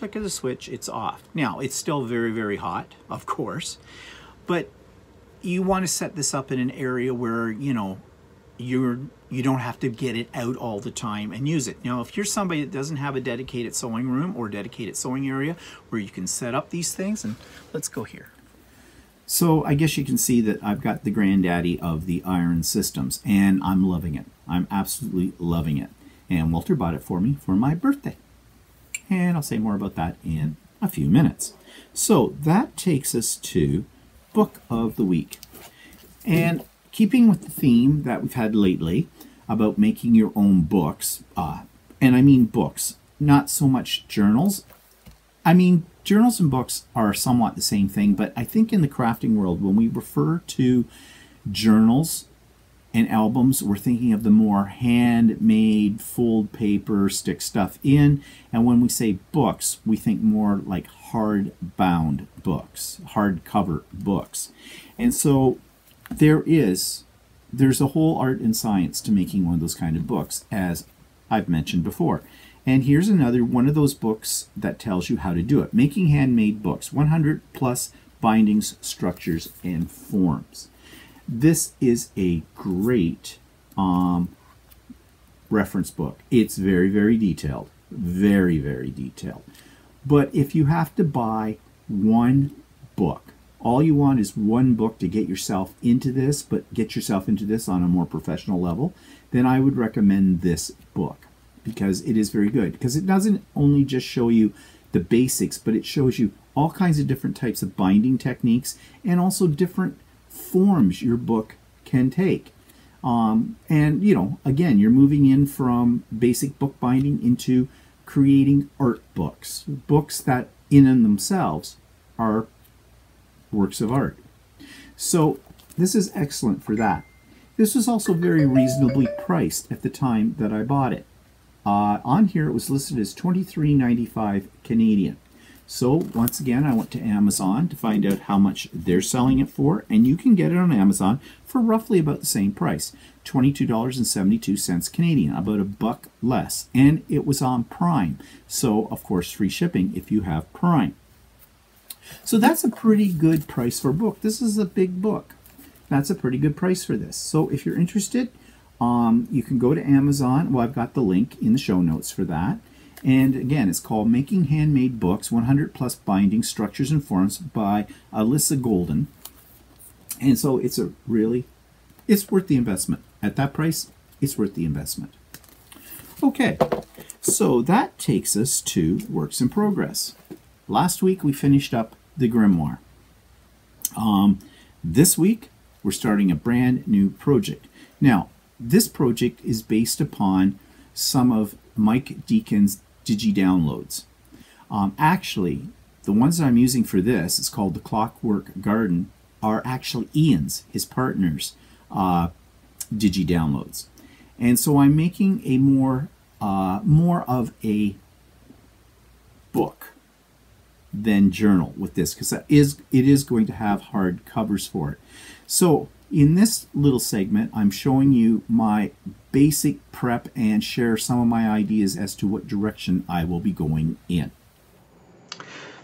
flick of the switch, it's off. Now, it's still very, very hot, of course, but you want to set this up in an area where, you know, you're you don't have to get it out all the time and use it. Now, if you're somebody that doesn't have a dedicated sewing room or dedicated sewing area where you can set up these things, and let's go here. So I guess you can see that I've got the granddaddy of the iron systems, and I'm loving it. I'm absolutely loving it. And Walter bought it for me for my birthday. And I'll say more about that in a few minutes. So that takes us to Book of the Week. And keeping with the theme that we've had lately about making your own books, uh, and I mean books, not so much journals. I mean, journals and books are somewhat the same thing, but I think in the crafting world, when we refer to journals and albums, we're thinking of the more handmade, fold paper, stick stuff in. And when we say books, we think more like hard-bound books, hardcover books. And so there is, there's a whole art and science to making one of those kind of books, as I've mentioned before. And here's another one of those books that tells you how to do it. Making Handmade Books, 100 plus bindings, structures, and forms. This is a great um, reference book. It's very, very detailed. Very, very detailed. But if you have to buy one book, all you want is one book to get yourself into this, but get yourself into this on a more professional level, then I would recommend this book because it is very good. Because it doesn't only just show you the basics, but it shows you all kinds of different types of binding techniques and also different forms your book can take. Um, and, you know, again, you're moving in from basic bookbinding into creating art books, books that in and themselves are works of art. So this is excellent for that. This was also very reasonably priced at the time that I bought it. Uh, on here it was listed as $23.95 Canadian. So once again I went to Amazon to find out how much they're selling it for and you can get it on Amazon for roughly about the same price. $22.72 Canadian, about a buck less. And it was on Prime. So of course free shipping if you have Prime. So that's a pretty good price for a book. This is a big book. That's a pretty good price for this. So if you're interested, um, you can go to Amazon. Well, I've got the link in the show notes for that. And again, it's called Making Handmade Books 100 Plus Binding Structures and Forms by Alisa Golden. And so it's a really, it's worth the investment. At that price, it's worth the investment. Okay, so that takes us to works in progress. Last week we finished up the grimoire. Um, this week we're starting a brand new project. Now, this project is based upon some of Mike Deacon's Digi downloads. Um, actually, the ones that I'm using for this, it's called the Clockwork Garden, are actually Ian's, his partner's uh, Digi downloads. And so I'm making a more, uh, more of a book than journal with this because that is it is going to have hard covers for it. So in this little segment, I'm showing you my basic prep and share some of my ideas as to what direction I will be going in.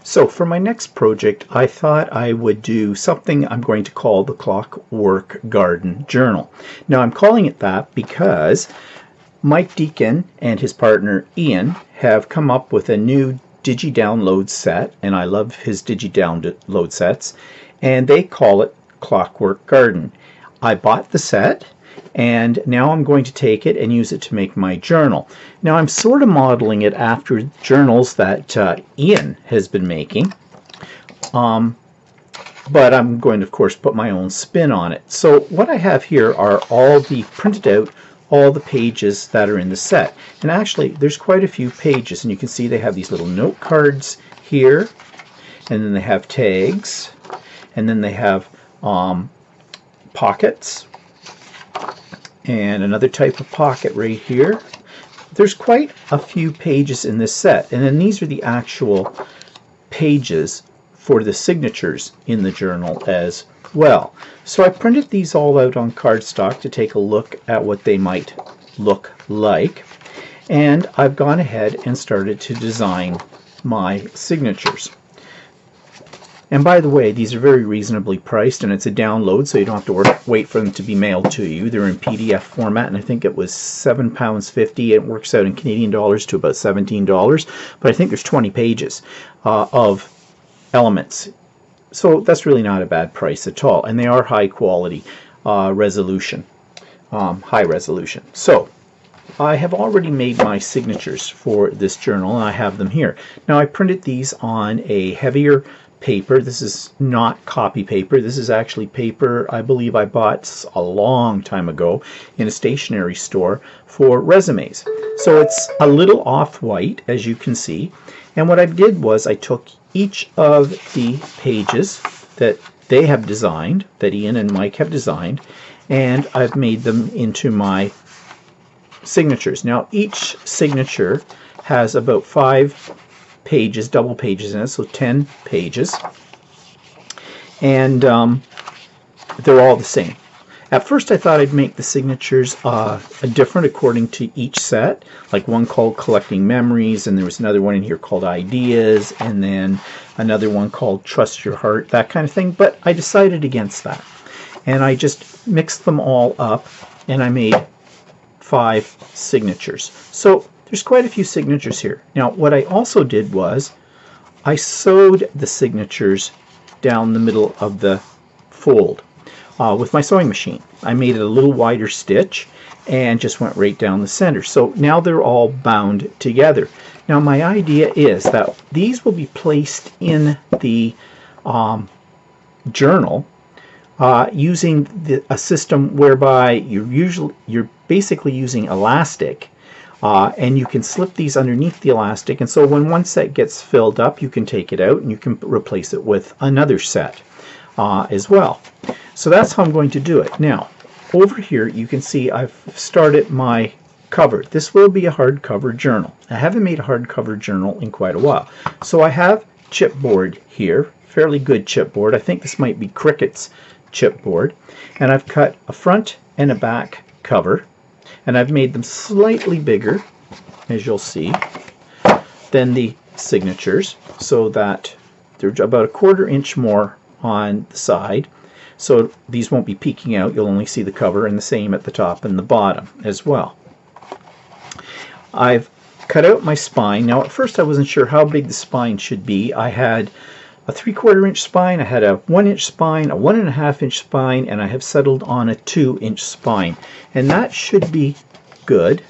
So for my next project, I thought I would do something I'm going to call the Clockwork Garden Journal. Now I'm calling it that because Mike Deacon and his partner Ian have come up with a new Digi Download set, and I love his Digi Download sets, and they call it Clockwork Garden. I bought the set and now I'm going to take it and use it to make my journal. Now I'm sort of modeling it after journals that uh, Ian has been making. Um, but I'm going to, of course, put my own spin on it. So what I have here are all the printed out, all the pages that are in the set. And actually, there's quite a few pages, and you can see they have these little note cards here, and then they have tags, and then they have um, pockets, and another type of pocket right here. There's quite a few pages in this set, and then these are the actual pages for the signatures in the journal as well. So I printed these all out on cardstock to take a look at what they might look like. And I've gone ahead and started to design my signatures. And by the way, these are very reasonably priced, and it's a download, so you don't have to wait for them to be mailed to you. They're in PDF format, and I think it was £7.50. It works out in Canadian dollars to about $17, but I think there's 20 pages uh, of elements. So that's really not a bad price at all. And they are high quality uh, resolution, um, high resolution. So I have already made my signatures for this journal and I have them here. Now I printed these on a heavier paper. This is not copy paper. This is actually paper I believe I bought a long time ago in a stationery store for resumes. So it's a little off-white as you can see. And what I did was I took each of the pages that they have designed, that Ian and Mike have designed, and I've made them into my signatures. Now each signature has about five pages, double pages in it, so 10 pages. And um, they're all the same. At first I thought I'd make the signatures uh, different according to each set, like one called Collecting Memories, and there was another one in here called Ideas, and then another one called Trust Your Heart, that kind of thing, but I decided against that. And I just mixed them all up, and I made five signatures. So there's quite a few signatures here. Now what I also did was I sewed the signatures down the middle of the fold uh, with my sewing machine. I made it a little wider stitch and just went right down the center. So now they're all bound together. Now my idea is that these will be placed in the um, journal uh, using the, a system whereby you're usually you're basically using elastic uh, and you can slip these underneath the elastic and so when one set gets filled up you can take it out and you can replace it with another set uh, as well. So that's how I'm going to do it. Now, over here you can see I've started my cover. This will be a hardcover journal. I haven't made a hardcover journal in quite a while. So I have chipboard here, fairly good chipboard. I think this might be Cricut's chipboard. And I've cut a front and a back cover. And I've made them slightly bigger, as you'll see, than the signatures, so that they're about a quarter inch more on the side. So these won't be peeking out. You'll only see the cover and the same at the top and the bottom as well. I've cut out my spine. Now at first I wasn't sure how big the spine should be. I had a three quarter inch spine, I had a one inch spine, a one and a half inch spine, and I have settled on a two inch spine. And that should be good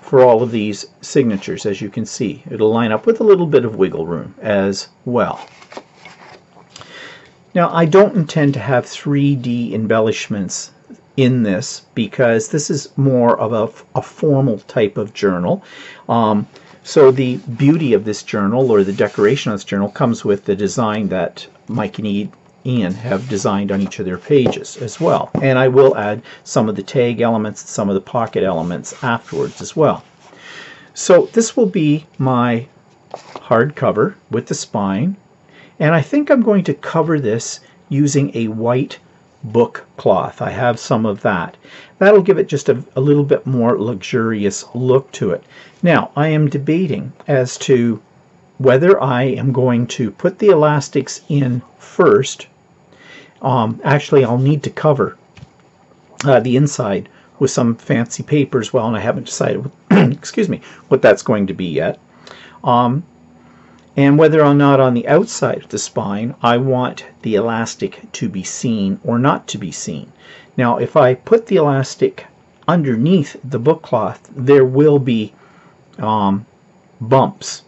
for all of these signatures as you can see. It'll line up with a little bit of wiggle room as well. Now I don't intend to have 3D embellishments in this because this is more of a, a formal type of journal. Um, so the beauty of this journal or the decoration of this journal comes with the design that Mike and Ian have designed on each of their pages as well. And I will add some of the tag elements, some of the pocket elements afterwards as well. So this will be my hardcover with the spine and I think I'm going to cover this using a white book cloth. I have some of that. That'll give it just a, a, little bit more luxurious look to it. Now, I am debating as to whether I am going to put the elastics in first. Um, actually, I'll need to cover uh, the inside with some fancy paper as well, and I haven't decided, excuse me, what that's going to be yet. Um, And whether or not on the outside of the spine, I want the elastic to be seen or not to be seen. Now, if I put the elastic underneath the book cloth, there will be um, bumps.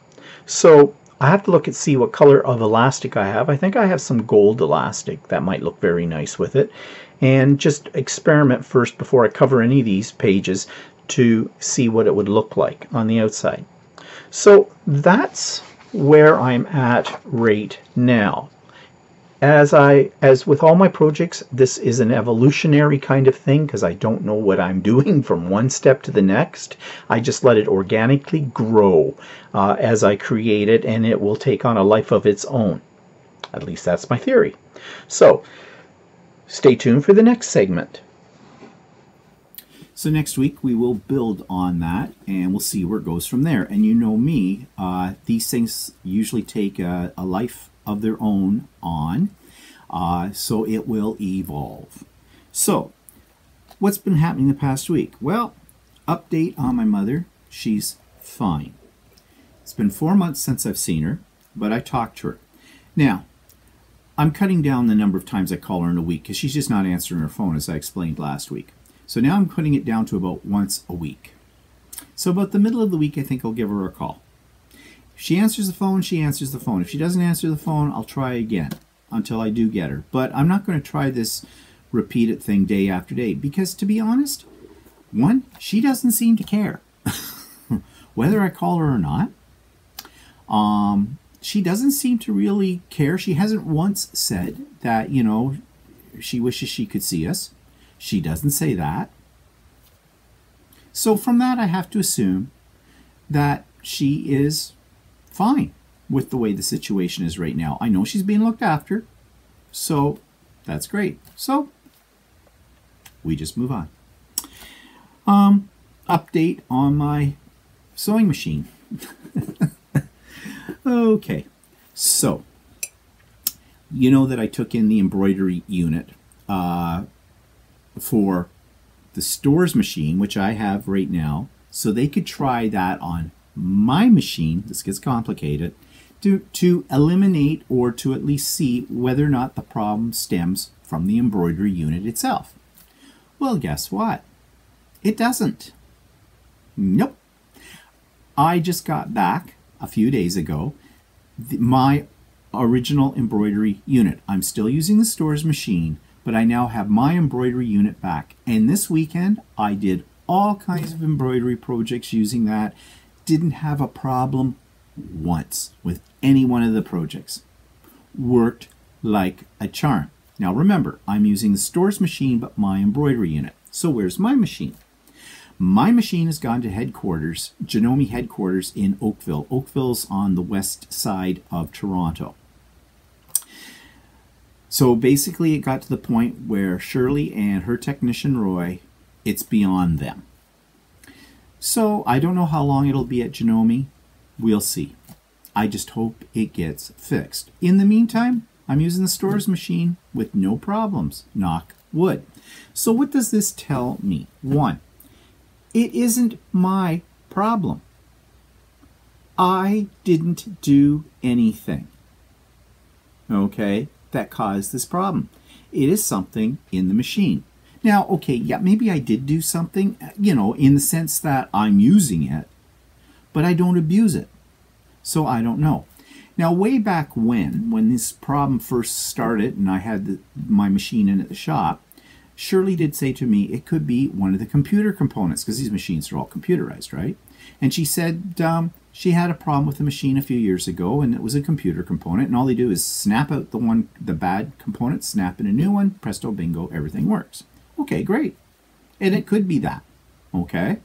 So I have to look and see what color of elastic I have. I think I have some gold elastic that might look very nice with it. And just experiment first before I cover any of these pages to see what it would look like on the outside. So that's where I'm at right now. As I as with all my projects this is an evolutionary kind of thing because I don't know what I'm doing from one step to the next. I just let it organically grow uh, as I create it and it will take on a life of its own. At least that's my theory. So stay tuned for the next segment so next week we will build on that and we'll see where it goes from there and you know me uh, these things usually take a, a life of their own on. Uh, so it will evolve. So, what's been happening the past week? Well, update on my mother. She's fine. It's been four months since I've seen her, but I talked to her. Now, I'm cutting down the number of times I call her in a week because she's just not answering her phone, as I explained last week. So now I'm putting it down to about once a week. So about the middle of the week, I think I'll give her a call. If she answers the phone, she answers the phone. If she doesn't answer the phone, I'll try again until I do get her. But I'm not going to try this repeated thing day after day because, to be honest, one, she doesn't seem to care whether I call her or not. Um, she doesn't seem to really care. She hasn't once said that, you know, she wishes she could see us. She doesn't say that. So from that, I have to assume that she is fine with the way the situation is right now. I know she's being looked after, so that's great. So we just move on. Um, update on my sewing machine. okay, so you know that I took in the embroidery unit uh, for the stores machine, which I have right now, so they could try that on my machine, this gets complicated, to, to eliminate or to at least see whether or not the problem stems from the embroidery unit itself. Well, guess what? It doesn't. Nope. I just got back a few days ago the, my original embroidery unit. I'm still using the stores machine, but I now have my embroidery unit back. And this weekend, I did all kinds of embroidery projects using that didn't have a problem once with any one of the projects. Worked like a charm. Now remember, I'm using the stores machine, but my embroidery unit. So where's my machine? My machine has gone to headquarters, Janome headquarters in Oakville. Oakville's on the west side of Toronto. So basically it got to the point where Shirley and her technician Roy, it's beyond them. So I don't know how long it'll be at Janome. We'll see. I just hope it gets fixed. In the meantime, I'm using the stores machine with no problems. Knock wood. So what does this tell me? One, it isn't my problem. I didn't do anything, okay, that caused this problem. It is something in the machine. Now, okay, yeah, maybe I did do something, you know, in the sense that I'm using it, but I don't abuse it. So I don't know. Now, way back when, when this problem first started and I had the, my machine in at the shop, Shirley did say to me it could be one of the computer components because these machines are all computerized, right? And she said um, she had a problem with the machine a few years ago and it was a computer component and all they do is snap out the one, the bad component, snap in a new one, presto bingo, everything works. Okay, great. And it could be that. Okay?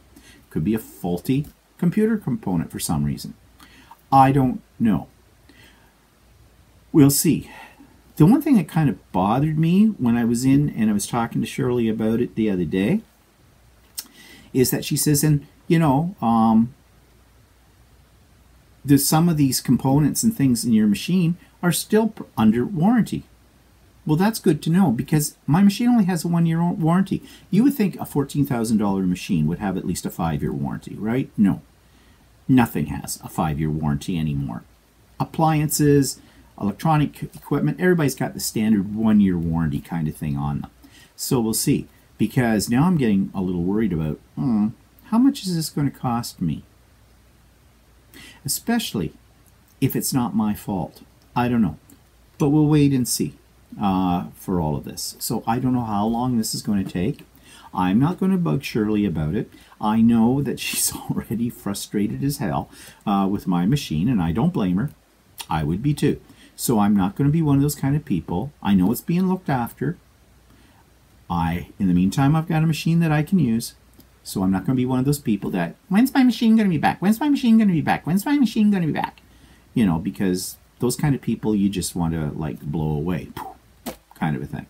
Could be a faulty computer component for some reason. I don't know. We'll see. The one thing that kind of bothered me when I was in and I was talking to Shirley about it the other day is that she says, and you know, um, some of these components and things in your machine are still under warranty. Well, that's good to know because my machine only has a one-year warranty. You would think a $14,000 machine would have at least a five-year warranty, right? No. Nothing has a five-year warranty anymore. appliances, electronic equipment, everybody's got the standard one year warranty kind of thing on them. So we'll see. Because now I'm getting a little worried about hmm, how much is this going to cost me? Especially if it's not my fault. I don't know. But we'll wait and see uh, for all of this. So I don't know how long this is going to take. I'm not going to bug Shirley about it. I know that she's already frustrated as hell uh, with my machine, and I don't blame her. I would be too. So I'm not going to be one of those kind of people. I know it's being looked after. I, in the meantime, I've got a machine that I can use. So I'm not going to be one of those people that, when's my machine going to be back? When's my machine going to be back? When's my machine going to be back? You know, because those kind of people you just want to like blow away, kind of a thing.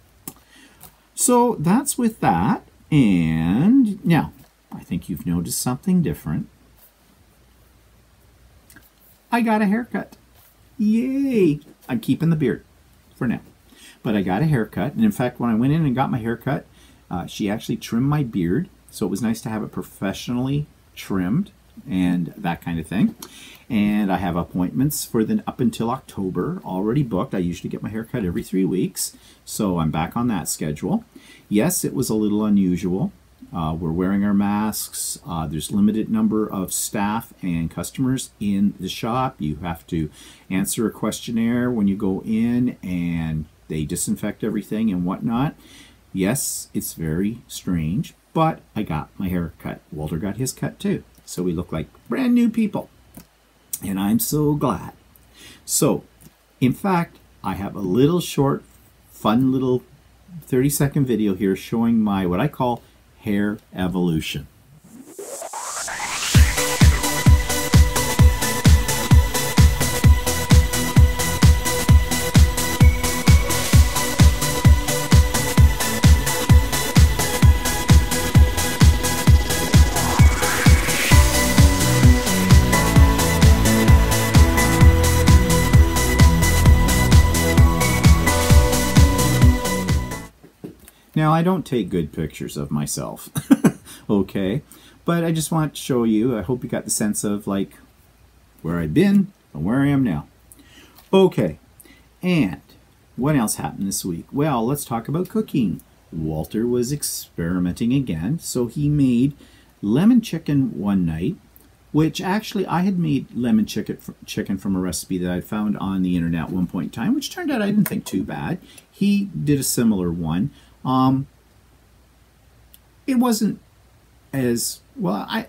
So that's with that. And now, I think you've noticed something different. I got a haircut. Yay! I'm keeping the beard for now. But I got a haircut. And in fact, when I went in and got my haircut, uh, she actually trimmed my beard. So it was nice to have it professionally trimmed and that kind of thing. And I have appointments for the up until October already booked. I usually get my haircut every three weeks. So I'm back on that schedule. Yes, it was a little unusual. Uh, we're wearing our masks. Uh, there's limited number of staff and customers in the shop. You have to answer a questionnaire when you go in, and they disinfect everything and whatnot. Yes, it's very strange, but I got my hair cut. Walter got his cut too. So we look like brand new people. And I'm so glad. So, in fact, I have a little short, fun little 30 second video here showing my what I call hair evolution. I don't take good pictures of myself, okay? But I just want to show you, I hope you got the sense of like where I've been and where I am now. Okay, and what else happened this week? Well, let's talk about cooking. Walter was experimenting again, so he made lemon chicken one night, which actually I had made lemon chicken chicken from a recipe that I found on the internet at one point in time, which turned out I didn't think too bad. He did a similar one. Um, it wasn't as well. I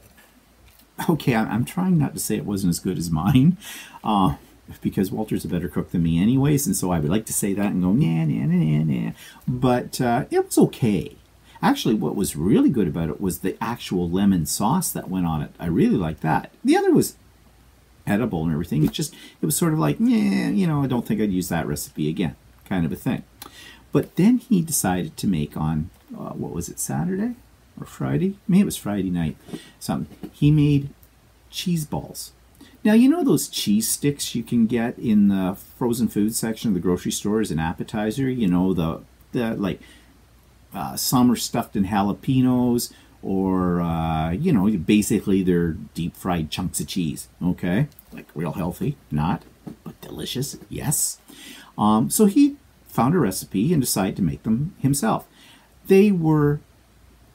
okay. I'm trying not to say it wasn't as good as mine, uh, because Walter's a better cook than me, anyways, and so I would like to say that and go nah nah nah nah. But uh, it was okay. Actually, what was really good about it was the actual lemon sauce that went on it. I really liked that. The other was edible and everything. It just it was sort of like, yeah, you know, I don't think I'd use that recipe again, kind of a thing. But then he decided to make on, uh, what was it, Saturday or Friday? Maybe it was Friday night. Something. He made cheese balls. Now, you know those cheese sticks you can get in the frozen food section of the grocery store as an appetizer? You know, the, the like, uh, some are stuffed in jalapenos or, uh, you know, basically they're deep fried chunks of cheese, okay? Like real healthy, not, but delicious, yes. Um, so he found a recipe and decided to make them himself. They were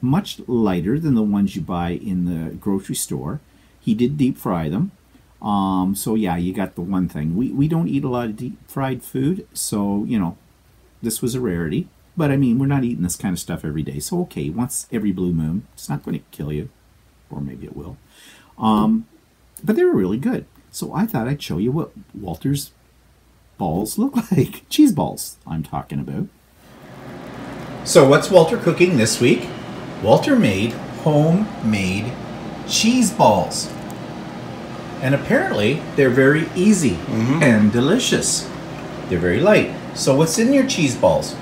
much lighter than the ones you buy in the grocery store. He did deep fry them. Um, so yeah, you got the one thing. We, we don't eat a lot of deep fried food, so you know, this was a rarity. But I mean, we're not eating this kind of stuff every day. So okay, once every blue moon, it's not going to kill you, or maybe it will. Um, but they were really good. So I thought I'd show you what Walter's balls look like. Cheese balls, I'm talking about. So, what's Walter cooking this week? Walter made homemade cheese balls. And apparently, they're very easy mm-hmm. and delicious. They're very light. So, what's in your cheese balls?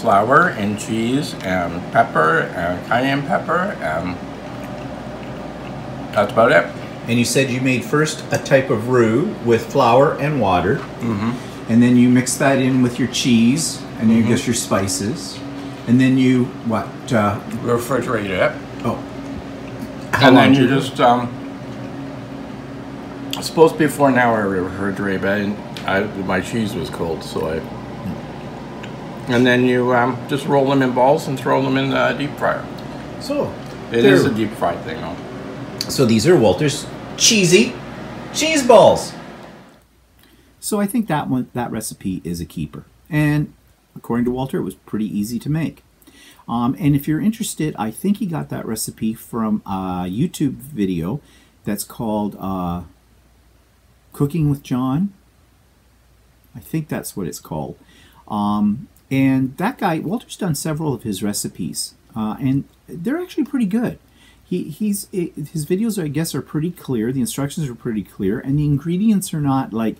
Flour and cheese and pepper and cayenne pepper and that's about it. And you said you made first a type of roux with flour and water. Mm-hmm. And then you mix that in with your cheese and then you mm-hmm. guess your spices. And then you, what? Uh, Refrigerate it. Oh. How and then you just um, It's supposed to be for an hour refrigerator, but I didn't, I, my cheese was cold, so I. And then you um, just roll them in balls and throw them in the deep fryer. So, It is a deep fried thing, though. So these are Walter's cheesy cheese balls. So I think that one, that recipe is a keeper. And according to Walter, it was pretty easy to make. Um, and if you're interested, I think he got that recipe from a YouTube video that's called uh, Cooking with John. I think that's what it's called. Um, and that guy, Walter's done several of his recipes, uh, and they're actually pretty good. He, he's it, his videos, I guess, are pretty clear. The instructions are pretty clear, and the ingredients are not like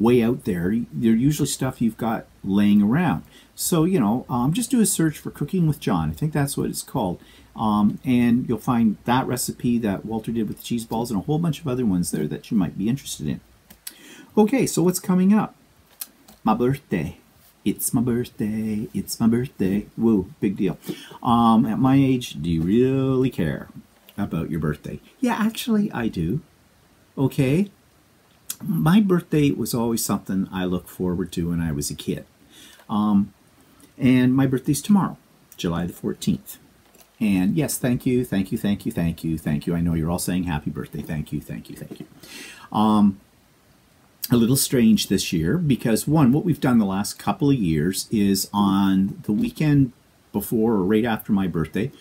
way out there. They're usually stuff you've got laying around. So you know, um, just do a search for Cooking with John. I think that's what it's called, um, and you'll find that recipe that Walter did with the cheese balls and a whole bunch of other ones there that you might be interested in. Okay, so what's coming up? My birthday. It's my birthday. It's my birthday. Woo, big deal. Um, at my age, do you really care about your birthday? Yeah, actually, I do. Okay. My birthday was always something I looked forward to when I was a kid. Um, and my birthday's tomorrow, July the 14th. And yes, thank you, thank you, thank you, thank you, thank you. I know you're all saying happy birthday. Thank you, thank you, thank you. Um, a little strange this year because one, what we've done the last couple of years is on the weekend before or right after my birthday,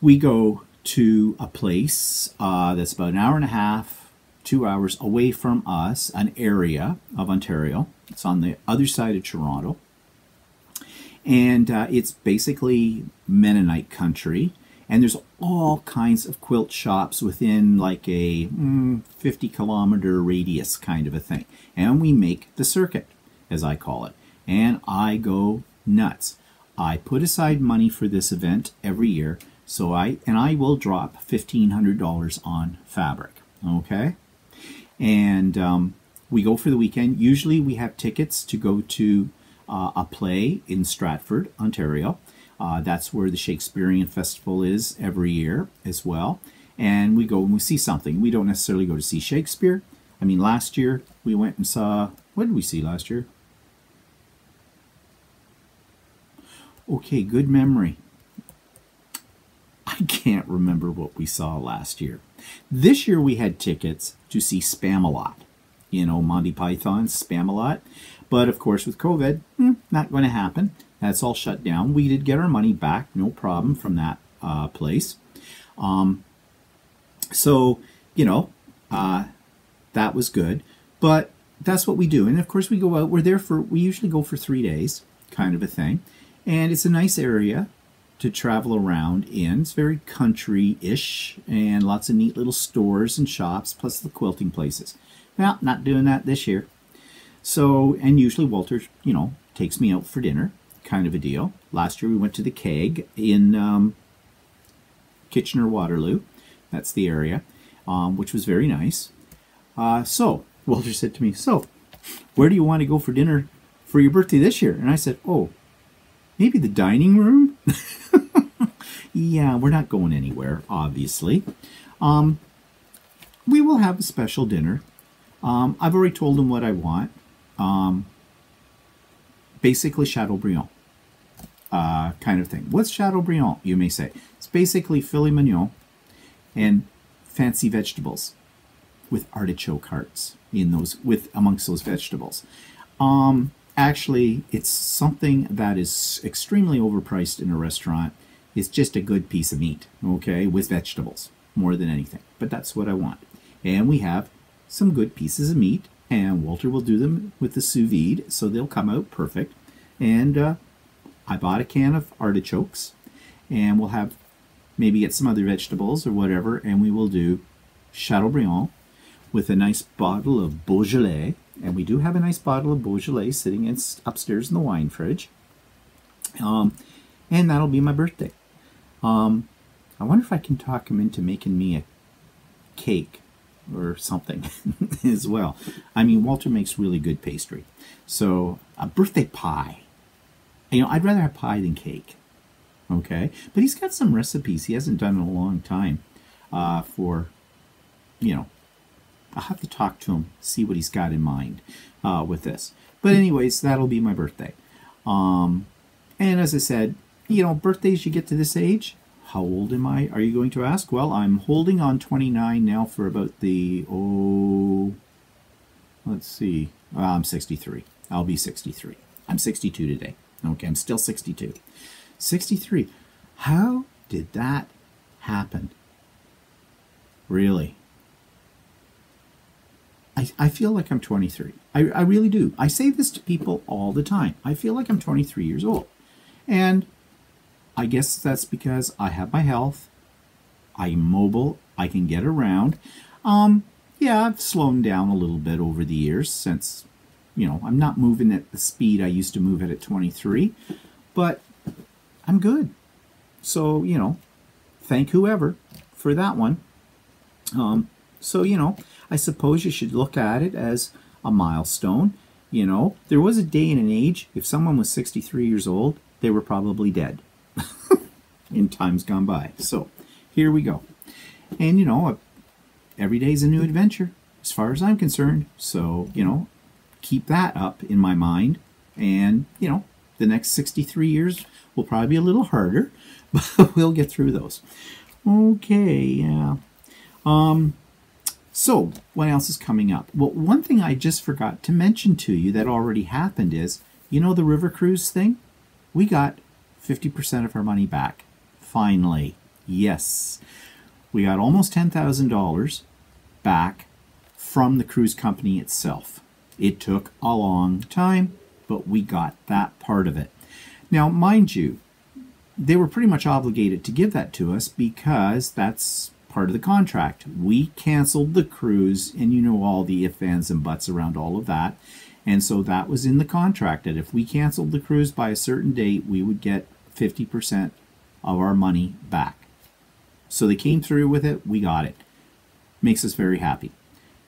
we go to a place uh, that's about an hour and a half, two hours away from us, an area of Ontario. It's on the other side of Toronto. And uh, it's basically Mennonite country. And there's all kinds of quilt shops within like a mm, 50 kilometer radius kind of a thing. And we make the circuit, as I call it. And I go nuts. I put aside money for this event every year, so I and I will drop $1,500 on fabric. Okay? And um, we go for the weekend. Usually we have tickets to go to uh, a play in Stratford, Ontario. Uh, that's where the Shakespearean Festival is every year as well. And we go and we see something. We don't necessarily go to see Shakespeare. I mean, last year we went and saw, what did we see last year? Okay, good memory. I can't remember what we saw last year. This year we had tickets to see Spamalot. You know, Monty Python's Spamalot. But of course, with COVID, hmm, not going to happen. That's all shut down. We did get our money back, no problem, from that uh, place. Um, so, you know, uh, that was good. But that's what we do. And of course, we go out. We're there for, we usually go for three days, kind of a thing. And it's a nice area to travel around in. It's very country-ish and lots of neat little stores and shops, plus the quilting places. Well, not doing that this year. So, and usually Walter, you know, takes me out for dinner, kind of a deal. Last year we went to the Keg in um, Kitchener-Waterloo. That's the area, um, which was very nice. Uh, so, Walter said to me, so, where do you want to go for dinner for your birthday this year? And I said, oh, maybe the dining room? yeah, we're not going anywhere, obviously. Um, we will have a special dinner. Um, I've already told him what I want. Um, basically Chateaubriand uh, kind of thing. What's Chateaubriand, you may say? It's basically filet mignon and fancy vegetables with artichoke hearts in those with amongst those vegetables. Um, actually, it's something that is extremely overpriced in a restaurant. It's just a good piece of meat, okay, with vegetables more than anything. But that's what I want. And we have some good pieces of meat, and Walter will do them with the sous vide, so they'll come out perfect. And uh, I bought a can of artichokes, and we'll have maybe get some other vegetables or whatever, and we will do Chateaubriand with a nice bottle of Beaujolais. And we do have a nice bottle of Beaujolais sitting in, upstairs in the wine fridge. Um, and that'll be my birthday. Um, I wonder if I can talk him into making me a cake or something as well. I mean, Walter makes really good pastry. So, a birthday pie. You know, I'd rather have pie than cake. Okay? But he's got some recipes he hasn't done in a long time uh, for, you know, I'll have to talk to him, see what he's got in mind uh, with this. But anyways, that'll be my birthday. Um, and as I said, you know, birthdays you get to this age. How old am I? Are you going to ask? Well, I'm holding on 29 now for about the oh, let's see. Well, I'm 63. I'll be 63. I'm 62 today. Okay, I'm still 62. 63. How did that happen? Really? I, I feel like I'm 23. I, I really do. I say this to people all the time. I feel like I'm 23 years old. And I guess that's because I have my health. I'm mobile. I can get around. Um, yeah, I've slowed down a little bit over the years since, you know, I'm not moving at the speed I used to move at at 23, but I'm good. So, you know, thank whoever for that one. Um, so, you know, I suppose you should look at it as a milestone. You know, there was a day and an age, if someone was 63 years old, they were probably dead in times gone by. So, here we go. And, you know, every day's a new adventure as far as I'm concerned. So, you know, keep that up in my mind. And, you know, the next 63 years will probably be a little harder, but we'll get through those. Okay, yeah. Um, so, what else is coming up? Well, one thing I just forgot to mention to you that already happened is, you know the river cruise thing? We got 50% of our money back. Finally. Yes. We got almost $10,000 back from the cruise company itself. It took a long time, but we got that part of it. Now, mind you, they were pretty much obligated to give that to us because that's part of the contract. We canceled the cruise, and you know all the ifs, ands, and buts around all of that. And so that was in the contract that if we canceled the cruise by a certain date, we would get 50% of our money back. So they came through with it, we got it. Makes us very happy.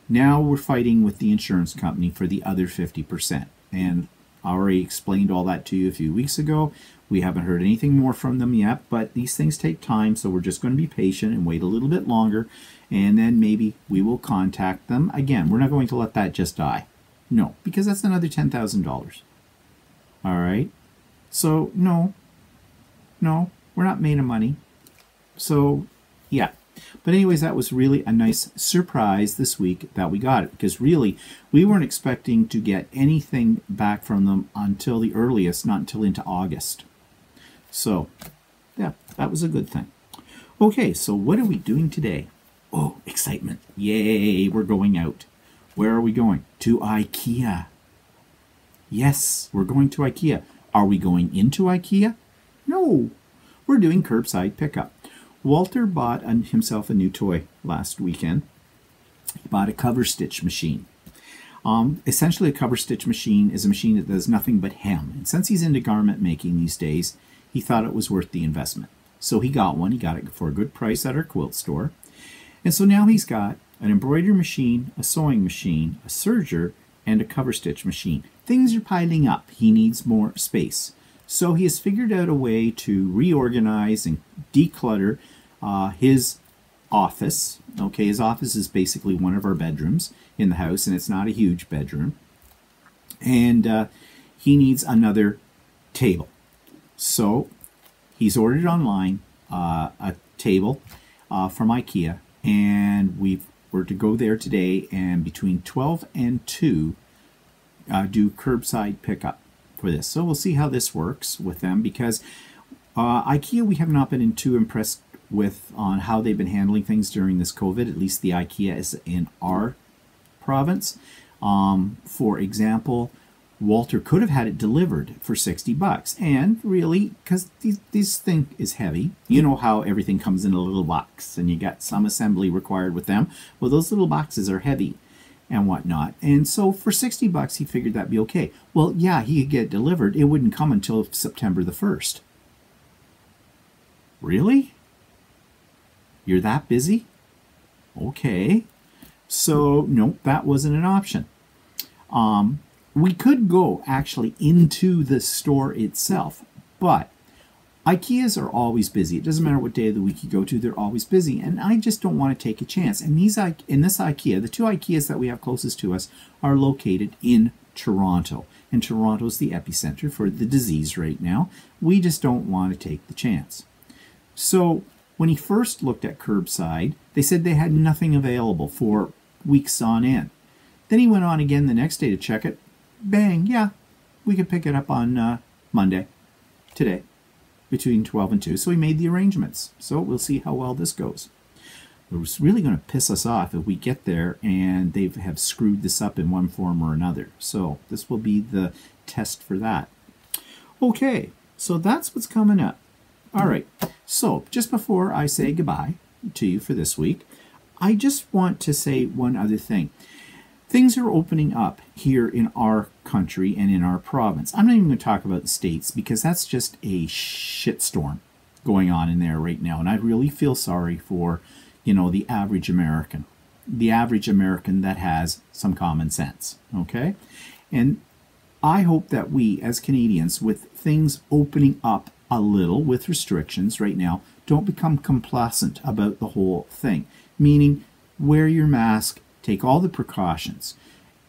Now we're fighting with the insurance company for the other 50%. And I already explained all that to you a few weeks ago. We haven't heard anything more from them yet, but these things take time, so we're just going to be patient and wait a little bit longer, and then maybe we will contact them. Again, we're not going to let that just die. No, because that's another $10,000. All right? So, no, no, we're not made of money. So, yeah. But anyways, that was really a nice surprise this week that we got it because really we weren't expecting to get anything back from them until the earliest, not until into August. So, yeah, that was a good thing. Okay, so what are we doing today? Oh, excitement. Yay, we're going out. Where are we going? To IKEA. Yes, we're going to IKEA. Are we going into IKEA? No, we're doing curbside pickup. Walter bought himself a new toy last weekend. He bought a cover stitch machine. Um, essentially, a cover stitch machine is a machine that does nothing but hem. And since he's into garment making these days, he thought it was worth the investment. So he got one. He got it for a good price at our quilt store. And so now he's got an embroidery machine, a sewing machine, a serger, and a cover stitch machine. Things are piling up. He needs more space. So he has figured out a way to reorganize and declutter uh, his office. Okay, his office is basically one of our bedrooms in the house, and it's not a huge bedroom. And uh, he needs another table. So he's ordered online uh, a table uh, from IKEA, and we were to go there today, and between 12 and 2, uh, do curbside pickup for this. So we'll see how this works with them because uh, IKEA we have not been in too impressed with on how they've been handling things during this COVID. At least the IKEA is in our province. Um, for example, Walter could have had it delivered for 60 bucks. And really, because this thing is heavy, you know how everything comes in a little box and you got some assembly required with them. Well, those little boxes are heavy and whatnot. And so for 60 bucks, he figured that'd be okay. Well, yeah, he could get delivered. It wouldn't come until September the 1st. Really? You're that busy? Okay. So, nope, that wasn't an option. Um, we could go actually into the store itself, but IKEAs are always busy. It doesn't matter what day of the week you go to; they're always busy, and I just don't want to take a chance. And these in this IKEA, the two IKEAs that we have closest to us are located in Toronto, and Toronto's the epicenter for the disease right now. We just don't want to take the chance. So when he first looked at curbside, they said they had nothing available for weeks on end. Then he went on again the next day to check it. Bang, yeah, we could pick it up on uh, Monday, today between 12 and 2. So he made the arrangements. So we'll see how well this goes. It's really going to piss us off if we get there and they have screwed this up in one form or another. So this will be the test for that. Okay, so that's what's coming up. All right, so just before I say goodbye to you for this week, I just want to say one other thing. Things are opening up here in our country and in our province. I'm not even going to talk about the states because that's just a shitstorm going on in there right now. And I really feel sorry for, you know, the average American, the average American that has some common sense. Okay. And I hope that we as Canadians, with things opening up a little with restrictions right now, don't become complacent about the whole thing. Meaning, wear your mask, take all the precautions.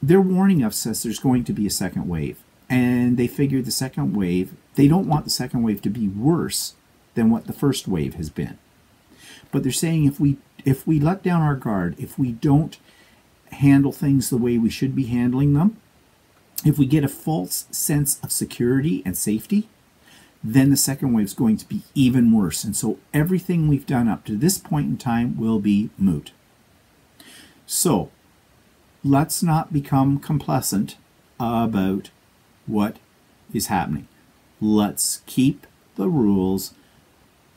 They're warning us as there's going to be a second wave. And they figure the second wave, they don't want the second wave to be worse than what the first wave has been. But they're saying if we if we let down our guard, if we don't handle things the way we should be handling them, if we get a false sense of security and safety, then the second wave is going to be even worse. And so everything we've done up to this point in time will be moot. So let's not become complacent about what is happening. Let's keep the rules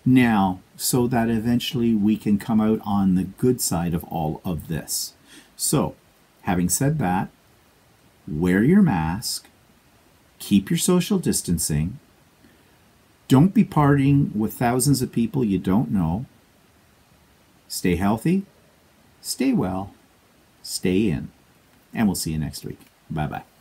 now so that eventually we can come out on the good side of all of this. So, having said that, wear your mask, keep your social distancing, don't be partying with thousands of people you don't know. Stay healthy, stay well, stay in, and we'll see you next week. Bye bye.